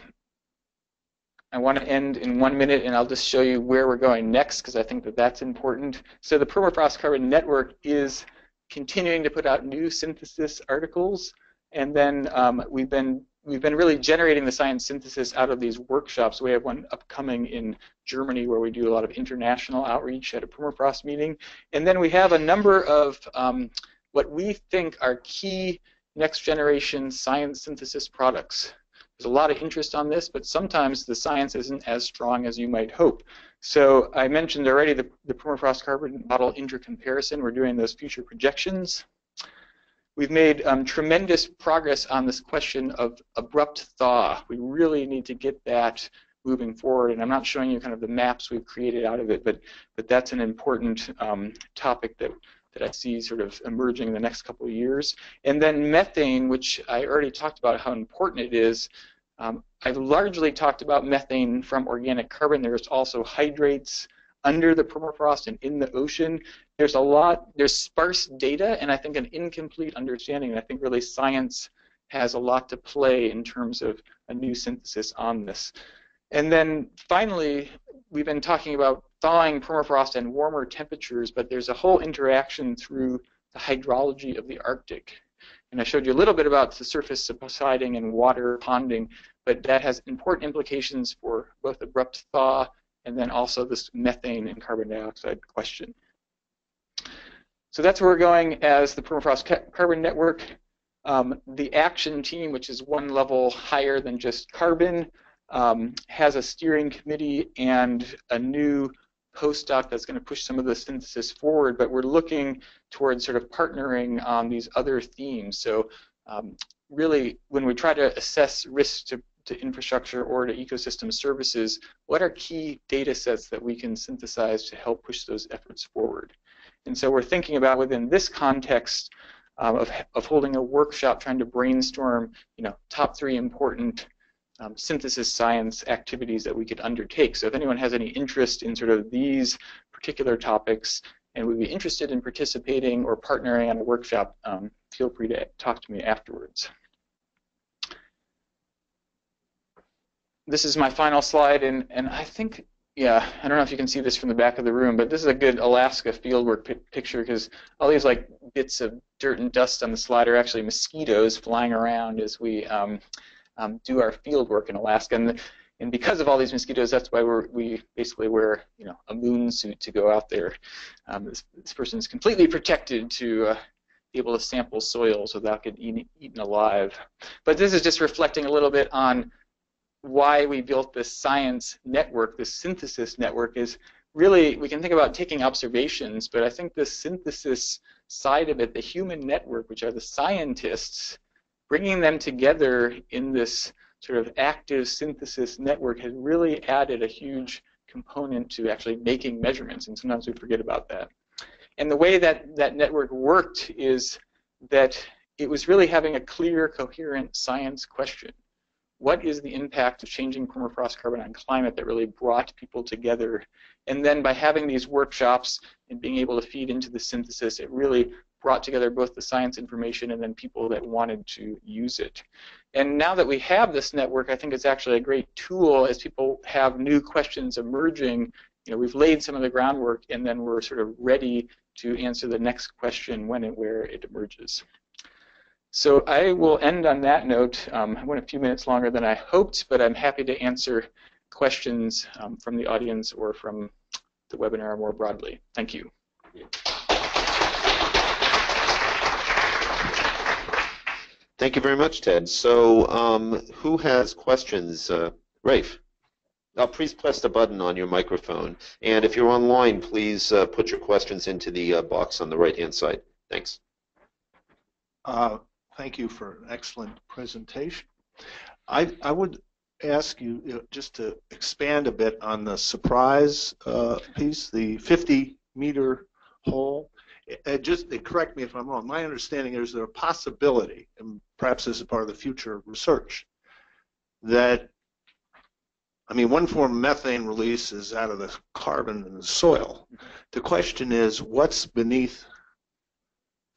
I want to end in one minute, and I'll just show you where we're going next because I think that that's important. So the Permafrost Carbon Network is continuing to put out new synthesis articles, and then um, we've been we've been really generating the science synthesis out of these workshops. We have one upcoming in Germany where we do a lot of international outreach at a permafrost meeting. And then we have a number of um, what we think are key next generation science synthesis products. There's a lot of interest on this, but sometimes the science isn't as strong as you might hope. So I mentioned already the, the permafrost carbon model intercomparison. We're doing those future projections. We've made um, tremendous progress on this question of abrupt thaw. We really need to get that moving forward, and I'm not showing you kind of the maps we've created out of it, but but that's an important um, topic that that I see sort of emerging in the next couple of years. And then methane, which I already talked about how important it is. Um, I've largely talked about methane from organic carbon. There's also hydrates under the permafrost and in the ocean. There's a lot, there's sparse data and I think an incomplete understanding. I think really science has a lot to play in terms of a new synthesis on this. And then finally, we've been talking about thawing permafrost and warmer temperatures, but there's a whole interaction through the hydrology of the Arctic. And I showed you a little bit about the surface subsiding and water ponding, but that has important implications for both abrupt thaw and then also this methane and carbon dioxide question. So that's where we're going as the permafrost carbon network. Um, the action team, which is one level higher than just carbon, um, has a steering committee and a new postdoc that's going to push some of the synthesis forward, but we're looking towards sort of partnering on these other themes. So um, really, when we try to assess risk to, to infrastructure or to ecosystem services, what are key data sets that we can synthesize to help push those efforts forward? And so we're thinking about within this context um, of, of holding a workshop trying to brainstorm, you know, top three important um, synthesis science activities that we could undertake. So if anyone has any interest in sort of these particular topics and would be interested in participating or partnering on a workshop, um, feel free to talk to me afterwards. This is my final slide, and, and I think, yeah, I don't know if you can see this from the back of the room, but this is a good Alaska fieldwork picture because all these like bits of dirt and dust on the slide are actually mosquitoes flying around as we um, um, do our field work in Alaska. And, and because of all these mosquitoes, that's why we're, we basically wear you know a moon suit to go out there. Um, this, this person is completely protected to uh, be able to sample soils without getting eaten alive. But this is just reflecting a little bit on why we built this science network, this synthesis network, is really we can think about taking observations, but I think the synthesis side of it, the human network, which are the scientists, bringing them together in this sort of active synthesis network has really added a huge component to actually making measurements, and sometimes we forget about that. And the way that that network worked is that it was really having a clear, coherent science question. What is the impact of changing permafrost carbon on climate that really brought people together? And then by having these workshops and being able to feed into the synthesis, it really brought together both the science information and then people that wanted to use it. And now that we have this network, I think it's actually a great tool as people have new questions emerging. You know, we've laid some of the groundwork and then we're sort of ready to answer the next question when and where it emerges. So I will end on that note. Um, I went a few minutes longer than I hoped, but I'm happy to answer questions um, from the audience or from the webinar more broadly. Thank you. Thank you very much, Ted. So, um, who has questions? Uh, Rafe. Uh, please press the button on your microphone. And if you're online, please uh, put your questions into the uh, box on the right-hand side. Thanks. Uh, thank you for an excellent presentation. I, I would ask you, you know, just to expand a bit on the surprise uh, piece, the 50-meter hole it just it, correct me if I'm wrong. My understanding is there a possibility, and perhaps this is part of the future research, that I mean, one form of methane release is out of the carbon in the soil. Mm-hmm. The question is, what's beneath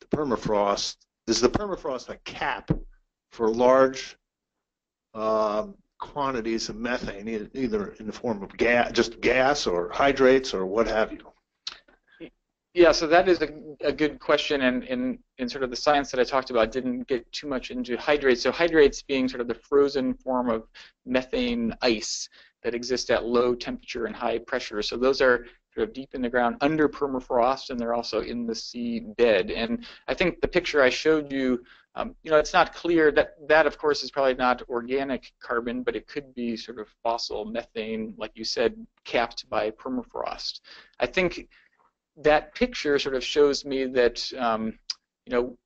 the permafrost? Is the permafrost a cap for large uh, quantities of methane, either in the form of gas, just gas, or hydrates, or what have you? Yeah, so that is a, a good question, and in, in sort of the science that I talked about didn't get too much into hydrates. So hydrates being sort of the frozen form of methane ice that exists at low temperature and high pressure. So those are sort of deep in the ground under permafrost, and they're also in the sea bed. And I think the picture I showed you, um, you know, it's not clear that that, of course, is probably not organic carbon, but it could be sort of fossil methane, like you said, capped by permafrost. I think that picture sort of shows me that um, you know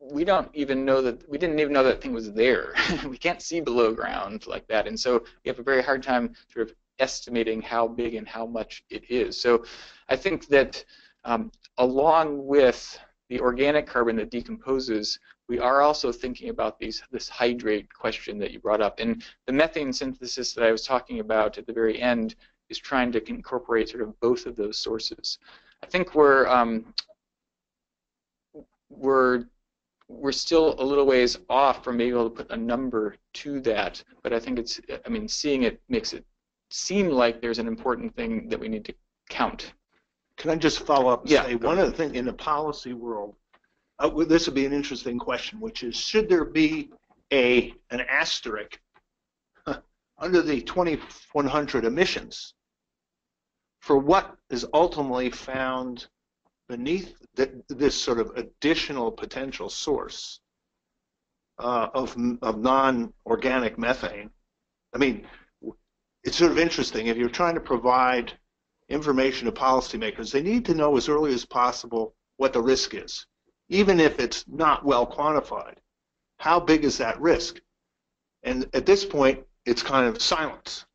we don't even know that we didn't even know that thing was there. we can't see below ground like that, and so we have a very hard time sort of estimating how big and how much it is. So I think that um, along with the organic carbon that decomposes, we are also thinking about these this hydrate question that you brought up, and the methane synthesis that I was talking about at the very end is trying to incorporate sort of both of those sources. I think we're um, we're we're still a little ways off from being able to put a number to that, but I think it's I mean seeing it makes it seem like there's an important thing that we need to count. Can I just follow up and Yeah, say, one of the things in the policy world, uh, well, this would be an interesting question, which is, should there be a, an asterisk huh, under the 2100 emissions for what is ultimately found beneath th this sort of additional potential source uh, of, of non-organic methane? I mean, it's sort of interesting, if you're trying to provide information to policymakers, they need to know as early as possible what the risk is, even if it's not well quantified. How big is that risk? And at this point, it's kind of silence.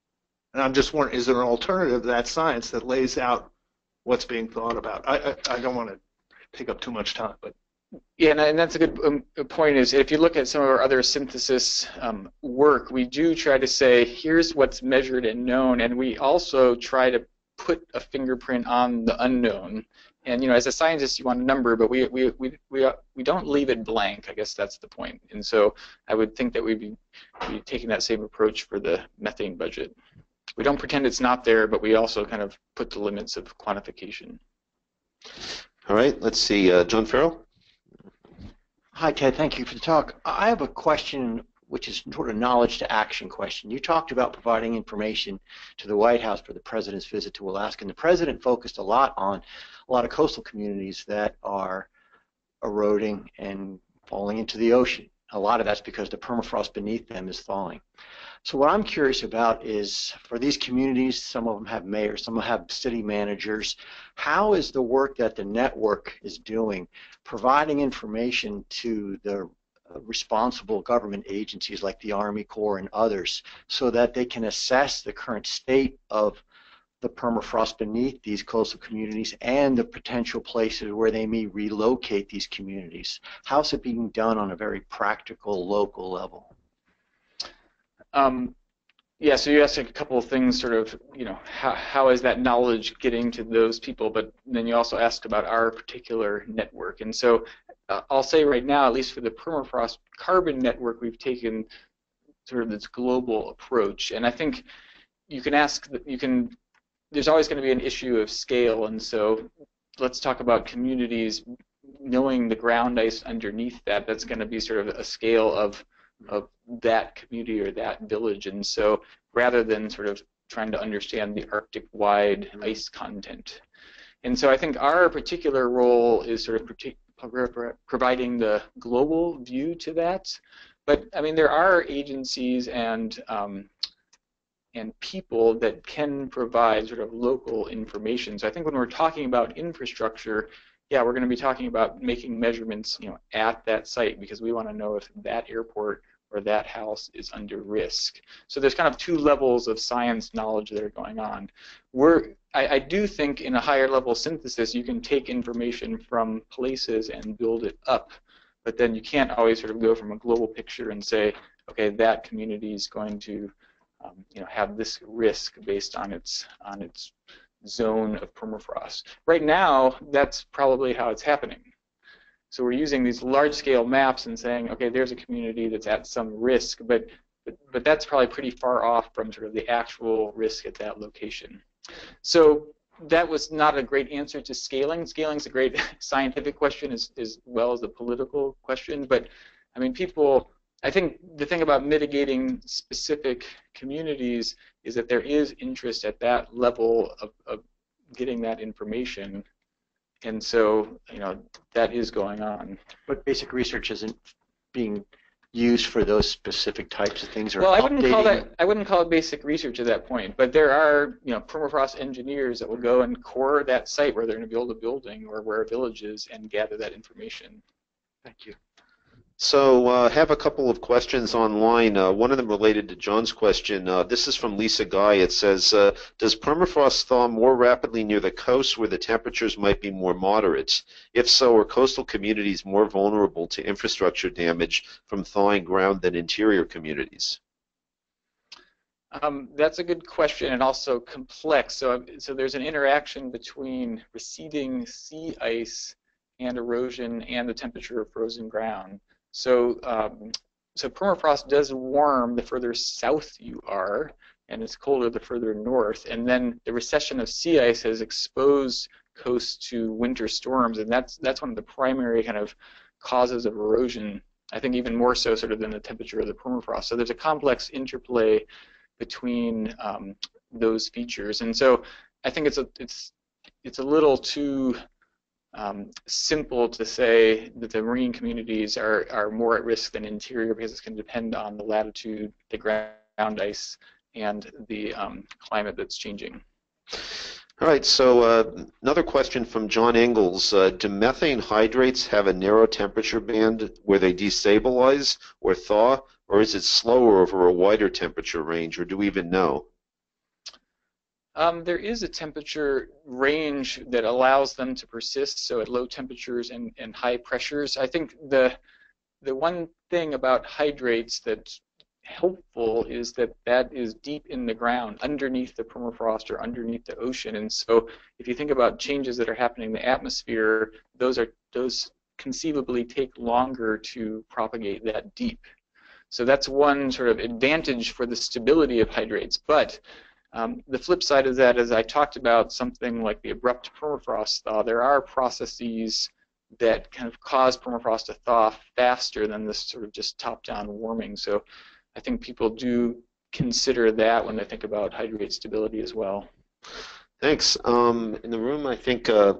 And I'm just wondering, is there an alternative to that science that lays out what's being thought about? I, I, I don't want to take up too much time, but Yeah, and, and that's a good um, point. Is if you look at some of our other synthesis um, work, we do try to say here's what's measured and known, and we also try to put a fingerprint on the unknown. And you know, as a scientist, you want a number, but we we we we, uh, we don't leave it blank. I guess that's the point. And so I would think that we'd be, be taking that same approach for the methane budget. We don't pretend it's not there, but we also kind of put the limits of quantification. All right, let's see. Uh, John Farrell? Hi, Ted. Thank you for the talk. I have a question which is sort of knowledge to action question. You talked about providing information to the White House for the president's visit to Alaska, and the president focused a lot on a lot of coastal communities that are eroding and falling into the ocean. A lot of that's because the permafrost beneath them is thawing. So what I'm curious about is for these communities, some of them have mayors, some of them have city managers. How is the work that the network is doing providing information to the responsible government agencies like the Army Corps and others so that they can assess the current state of the permafrost beneath these coastal communities and the potential places where they may relocate these communities. How's it being done on a very practical local level? Um, yeah, so you asked a couple of things, sort of, you know, how, how is that knowledge getting to those people? But then you also asked about our particular network. And so uh, I'll say right now, at least for the permafrost carbon network, we've taken sort of this global approach. And I think you can ask, you can, there's always going to be an issue of scale. And so let's talk about communities knowing the ground ice underneath that. That's going to be sort of a scale of of that community or that village. And so rather than sort of trying to understand the Arctic wide ice content. And so I think our particular role is sort of providing the global view to that. But I mean, there are agencies and um, and people that can provide sort of local information. So I think when we're talking about infrastructure, yeah, we're going to be talking about making measurements, you know, at that site because we want to know if that airport or that house is under risk. So there's kind of two levels of science knowledge that are going on. We're, I, I do think in a higher level synthesis you can take information from places and build it up, but then you can't always sort of go from a global picture and say, okay, that community is going to um, you know, have this risk based on its on its zone of permafrost. Right now, that's probably how it's happening. So we're using these large-scale maps and saying, okay, there's a community that's at some risk, but, but but that's probably pretty far off from sort of the actual risk at that location. So that was not a great answer to scaling. Scaling is a great scientific question as, as well as a political question, but I mean, people. I think the thing about mitigating specific communities is that there is interest at that level of, of getting that information and so you know that is going on. But basic research isn't being used for those specific types of things or well i wouldn't call that i wouldn't call it basic research at that point but there are you know permafrost engineers that will go and core that site where they're going to build a building or where a village is and gather that information Thank you. So uh, have a couple of questions online. Uh, one of them related to John's question. Uh, this is from Lisa Guy. It says, uh, does permafrost thaw more rapidly near the coast where the temperatures might be more moderate? If so, are coastal communities more vulnerable to infrastructure damage from thawing ground than interior communities? Um, that's a good question and also complex. So, so there's an interaction between receding sea ice and erosion and the temperature of frozen ground. So, um, so permafrost does warm the further south you are, and it's colder the further north. And then the recession of sea ice has exposed coasts to winter storms, and that's that's one of the primary kind of causes of erosion. I think even more so sort of than the temperature of the permafrost. So there's a complex interplay between um, those features, and so I think it's a it's it's a little too um, simple to say that the marine communities are, are more at risk than interior because it's going to depend on the latitude, the ground ice, and the um, climate that's changing. All right, so uh, another question from John Ingalls. Uh, do methane hydrates have a narrow temperature band where they destabilize or thaw, or is it slower over a wider temperature range, or do we even know? Um, there is a temperature range that allows them to persist, so at low temperatures and, and high pressures. I think the the one thing about hydrates that's helpful is that that is deep in the ground, underneath the permafrost or underneath the ocean. And so, if you think about changes that are happening in the atmosphere, those are those conceivably take longer to propagate that deep. So that's one sort of advantage for the stability of hydrates. But um, the flip side of that is I talked about something like the abrupt permafrost thaw. There are processes that kind of cause permafrost to thaw faster than this sort of just top-down warming. So I think people do consider that when they think about hydrate stability as well. Thanks. Um, in the room, I think, uh,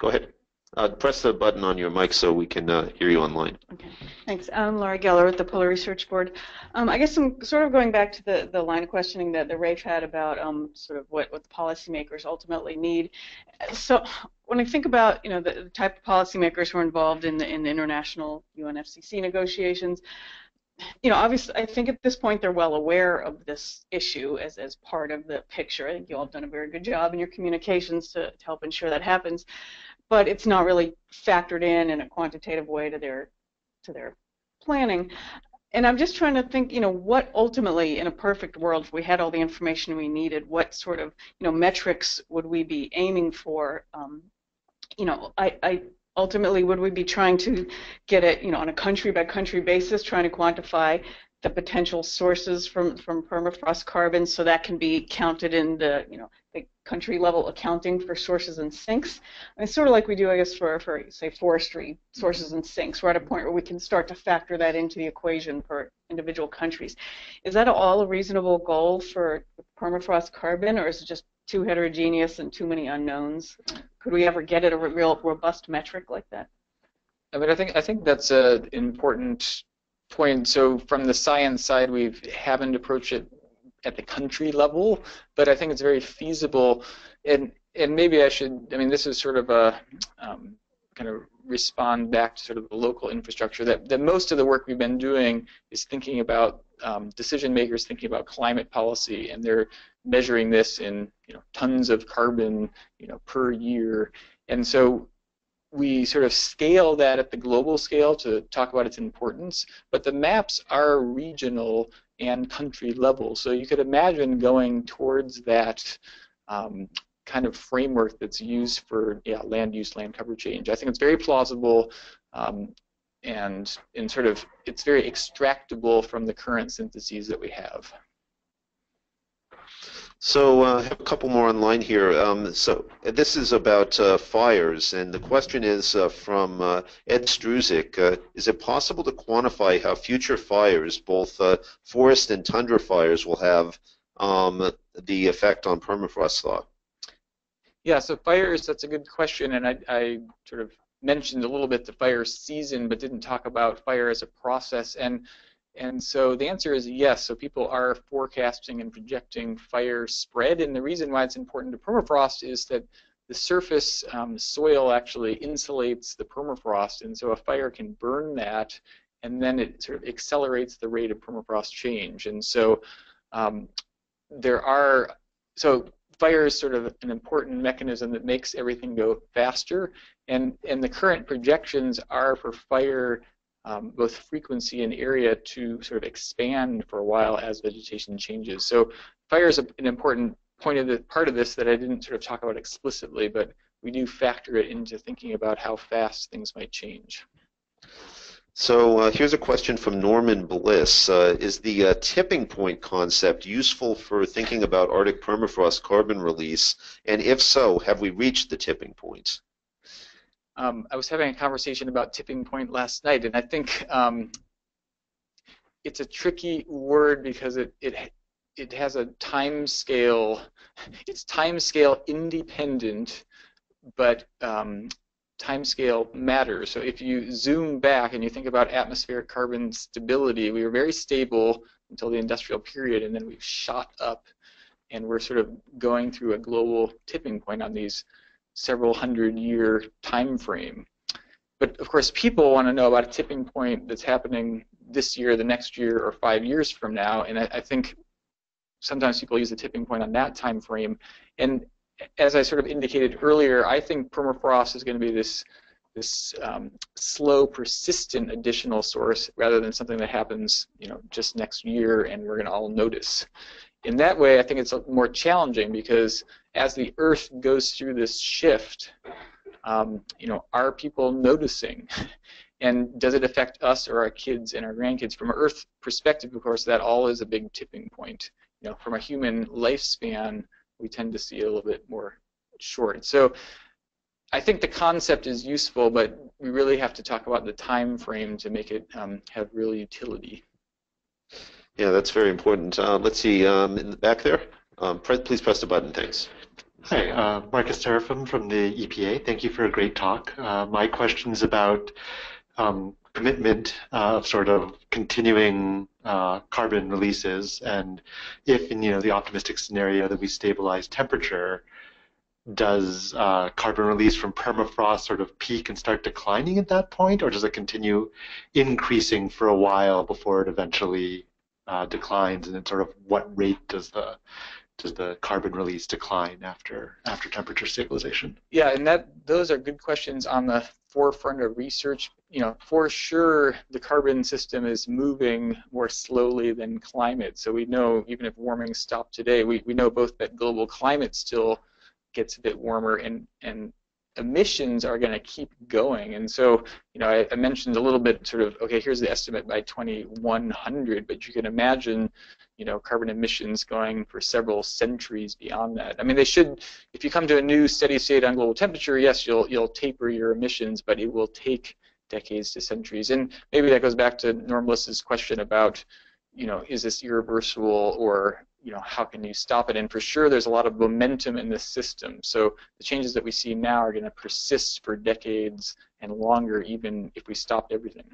go ahead. Uh, press the button on your mic so we can uh, hear you online. Okay, thanks. I'm Laura Geller with the Polar Research Board. Um, I guess I'm sort of going back to the, the line of questioning that, the Rafe had about um, sort of what, what the policymakers ultimately need. So when I think about you know the, the type of policymakers who are involved in the in the international UNFCCC negotiations, you know, obviously, I think at this point they're well aware of this issue as, as part of the picture. I think you all have done a very good job in your communications to, to help ensure that happens but it's not really factored in in a quantitative way to their to their planning. And I'm just trying to think, you know, what ultimately, in a perfect world, if we had all the information we needed, what sort of, you know, metrics would we be aiming for? Um, you know, I, I ultimately would we be trying to get it, you know, on a country by country basis, trying to quantify the potential sources from, from permafrost carbon so that can be counted in the, you know, the country level accounting for sources and sinks. It's sort of like we do, I guess, for, for say forestry sources and sinks. We're at a point where we can start to factor that into the equation for individual countries. Is that all a reasonable goal for permafrost carbon, or is it just too heterogeneous and too many unknowns? Could we ever get at a real robust metric like that? I mean, I think I think that's an important point. So from the science side, we haven't approached it at the country level, but I think it's very feasible. And and maybe I should. I mean, this is sort of a um, kind of respond back to sort of the local infrastructure. That that most of the work we've been doing is thinking about um, decision makers thinking about climate policy, and they're measuring this in you know tons of carbon you know per year. And so we sort of scale that at the global scale to talk about its importance, but the maps are regional and country level. So you could imagine going towards that um, kind of framework that's used for yeah, land use, land cover change. I think it's very plausible um, and, and sort of it's very extractable from the current syntheses that we have. So uh, I have a couple more online here. Um, so this is about uh, fires, and the question is uh, from uh, Ed Struzik. Uh, is it possible to quantify how future fires, both uh, forest and tundra fires, will have um, the effect on permafrost thaw? Yeah, so fires, that's a good question, and I, I sort of mentioned a little bit the fire season, but didn't talk about fire as a process. And and so the answer is yes. So people are forecasting and projecting fire spread. And the reason why it's important to permafrost is that the surface um, soil actually insulates the permafrost, and so a fire can burn that, and then it sort of accelerates the rate of permafrost change. And so um, there are so fire is sort of an important mechanism that makes everything go faster, and and the current projections are for fire. Um, both frequency and area to sort of expand for a while as vegetation changes. So fire is a, an important point of the part of this that I didn't sort of talk about explicitly, but we do factor it into thinking about how fast things might change. So uh, here's a question from Norman Bliss. Uh, is the uh, tipping point concept useful for thinking about Arctic permafrost carbon release? And if so, have we reached the tipping point? Um, I was having a conversation about tipping point last night, and I think um, it's a tricky word because it, it it has a time scale. It's time scale independent, but um, time scale matters. So if you zoom back and you think about atmospheric carbon stability, we were very stable until the industrial period, and then we've shot up, and we're sort of going through a global tipping point on these several hundred year time frame. But of course, people want to know about a tipping point that's happening this year, the next year, or five years from now. And I, I think sometimes people use the tipping point on that time frame. And as I sort of indicated earlier, I think permafrost is going to be this this um, slow, persistent additional source rather than something that happens, you know, just next year and we're going to all notice. In that way, I think it's more challenging because as the Earth goes through this shift, um, you know, are people noticing? and does it affect us or our kids and our grandkids? From an Earth perspective, of course, that all is a big tipping point. You know, from a human lifespan, we tend to see a little bit more short. So I think the concept is useful, but we really have to talk about the time frame to make it um, have real utility. Yeah, that's very important. Uh, let's see, um, in the back there. Um, please press the button. Thanks. Hi, uh, Marcus Sarofim from the EPA. Thank you for a great talk. Uh, my question is about um, commitment uh, of sort of continuing uh, carbon releases, and if in you know the optimistic scenario that we stabilize temperature, does uh, carbon release from permafrost sort of peak and start declining at that point, or does it continue increasing for a while before it eventually uh, declines? And then sort of what rate does the does the carbon release decline after after temperature stabilization? Yeah, and that those are good questions on the forefront of research. You know, for sure the carbon system is moving more slowly than climate. So we know even if warming stopped today, we, we know both that global climate still gets a bit warmer and and emissions are going to keep going. And so, you know, I, I, mentioned a little bit sort of, okay, here's the estimate by 2100, but you can imagine, you know, carbon emissions going for several centuries beyond that. I mean, they should, if you come to a new steady state on global temperature, yes, you'll, you'll taper your emissions, but it will take decades to centuries. And maybe that goes back to Norm Bliss's question about, you know, is this irreversible or you know, how can you stop it? And for sure, there's a lot of momentum in this system. So the changes that we see now are going to persist for decades and longer, even if we stopped everything.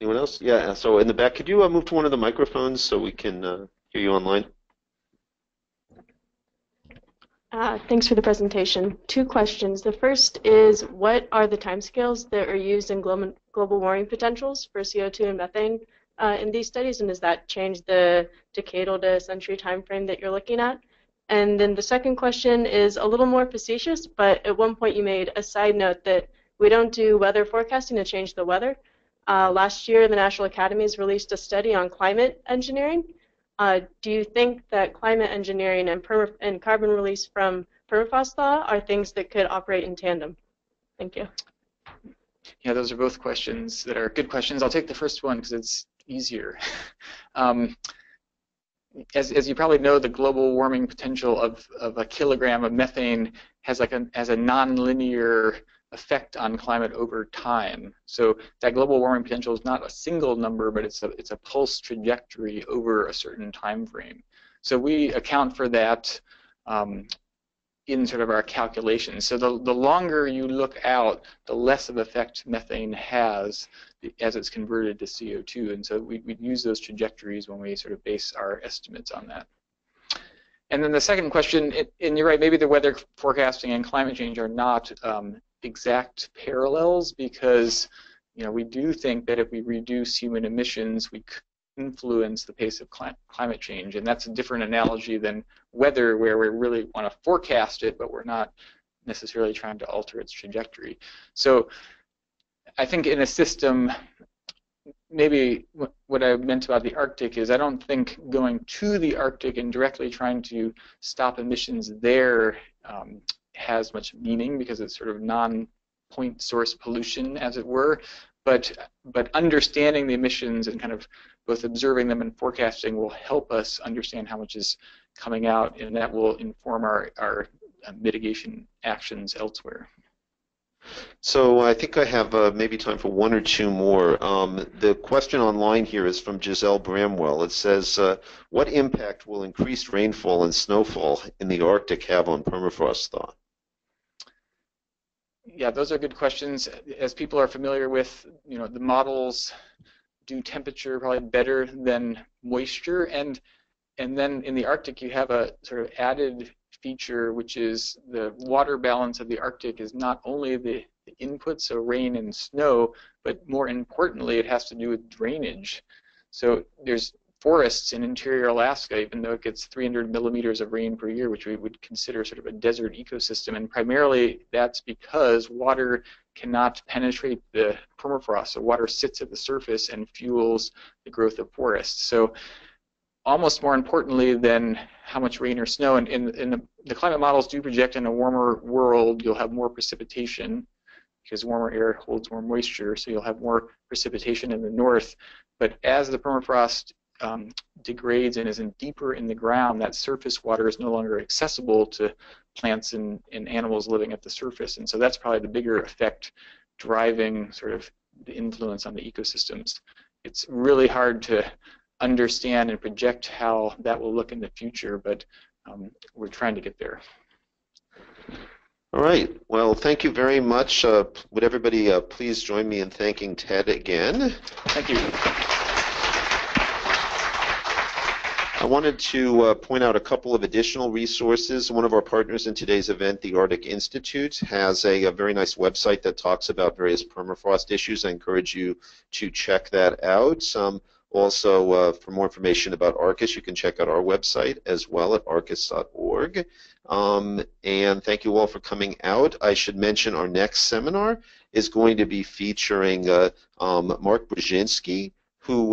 Anyone else? Yeah. So in the back, could you uh, move to one of the microphones so we can uh, hear you online? Uh, thanks for the presentation. Two questions. The first is, what are the timescales that are used in global, global warming potentials for CO2 and methane uh, in these studies, and does that change the decadal to century time frame that you're looking at? And then the second question is a little more facetious, but at one point you made a side note that we don't do weather forecasting to change the weather. Uh, last year, the National Academies released a study on climate engineering. Uh, do you think that climate engineering and, and carbon release from permafrost thaw are things that could operate in tandem? Thank you. Yeah, those are both questions that are good questions. I'll take the first one because it's easier. um, as, as you probably know, the global warming potential of, of a kilogram of methane has like a, has a nonlinear effect on climate over time. So that global warming potential is not a single number, but it's a, it's a pulse trajectory over a certain time frame. So we account for that um, in sort of our calculations. So the, the longer you look out, the less of effect methane has as it's converted to CO2. And so we, we use those trajectories when we sort of base our estimates on that. And then the second question, and you're right, maybe the weather forecasting and climate change are not um, exact parallels because you know we do think that if we reduce human emissions, we influence the pace of cli- climate change, and that's a different analogy than weather, where we really want to forecast it, but we're not necessarily trying to alter its trajectory. So I think in a system, maybe what I meant about the Arctic is I don't think going to the Arctic and directly trying to stop emissions there um, has much meaning because it's sort of non-point source pollution, as it were. But but understanding the emissions and kind of both observing them and forecasting will help us understand how much is coming out, and that will inform our our uh, mitigation actions elsewhere. So I think I have uh, maybe time for one or two more. Um, the question online here is from Giselle Bramwell. It says, uh, "What impact will increased rainfall and snowfall in the Arctic have on permafrost thaw?" Yeah, those are good questions. As people are familiar with, you know, the models do temperature probably better than moisture, and and then in the Arctic you have a sort of added feature, which is the water balance of the Arctic is not only the, the input, so rain and snow, but more importantly, it has to do with drainage. So there's forests in interior Alaska, even though it gets 300 millimeters of rain per year, which we would consider sort of a desert ecosystem, and primarily that's because water cannot penetrate the permafrost. So water sits at the surface and fuels the growth of forests. So almost more importantly than how much rain or snow, and, in the, the climate models do project in a warmer world you'll have more precipitation because warmer air holds more moisture, so you'll have more precipitation in the north. But as the permafrost um, degrades and is in deeper in the ground, that surface water is no longer accessible to plants and, and animals living at the surface. And so that's probably the bigger effect driving sort of the influence on the ecosystems. It's really hard to understand and project how that will look in the future, but um, we're trying to get there. All right. Well, thank you very much. Uh, would everybody uh, please join me in thanking Ted again? Thank you. I wanted to uh, point out a couple of additional resources. One of our partners in today's event, the Arctic Institute, has a, a, very nice website that talks about various permafrost issues. I encourage you to check that out. Um, also, uh, for more information about ARCUS, you can check out our website as well at arcus.org. Um, and thank you all for coming out. I should mention our next seminar is going to be featuring uh, um, Mark Brzezinski, who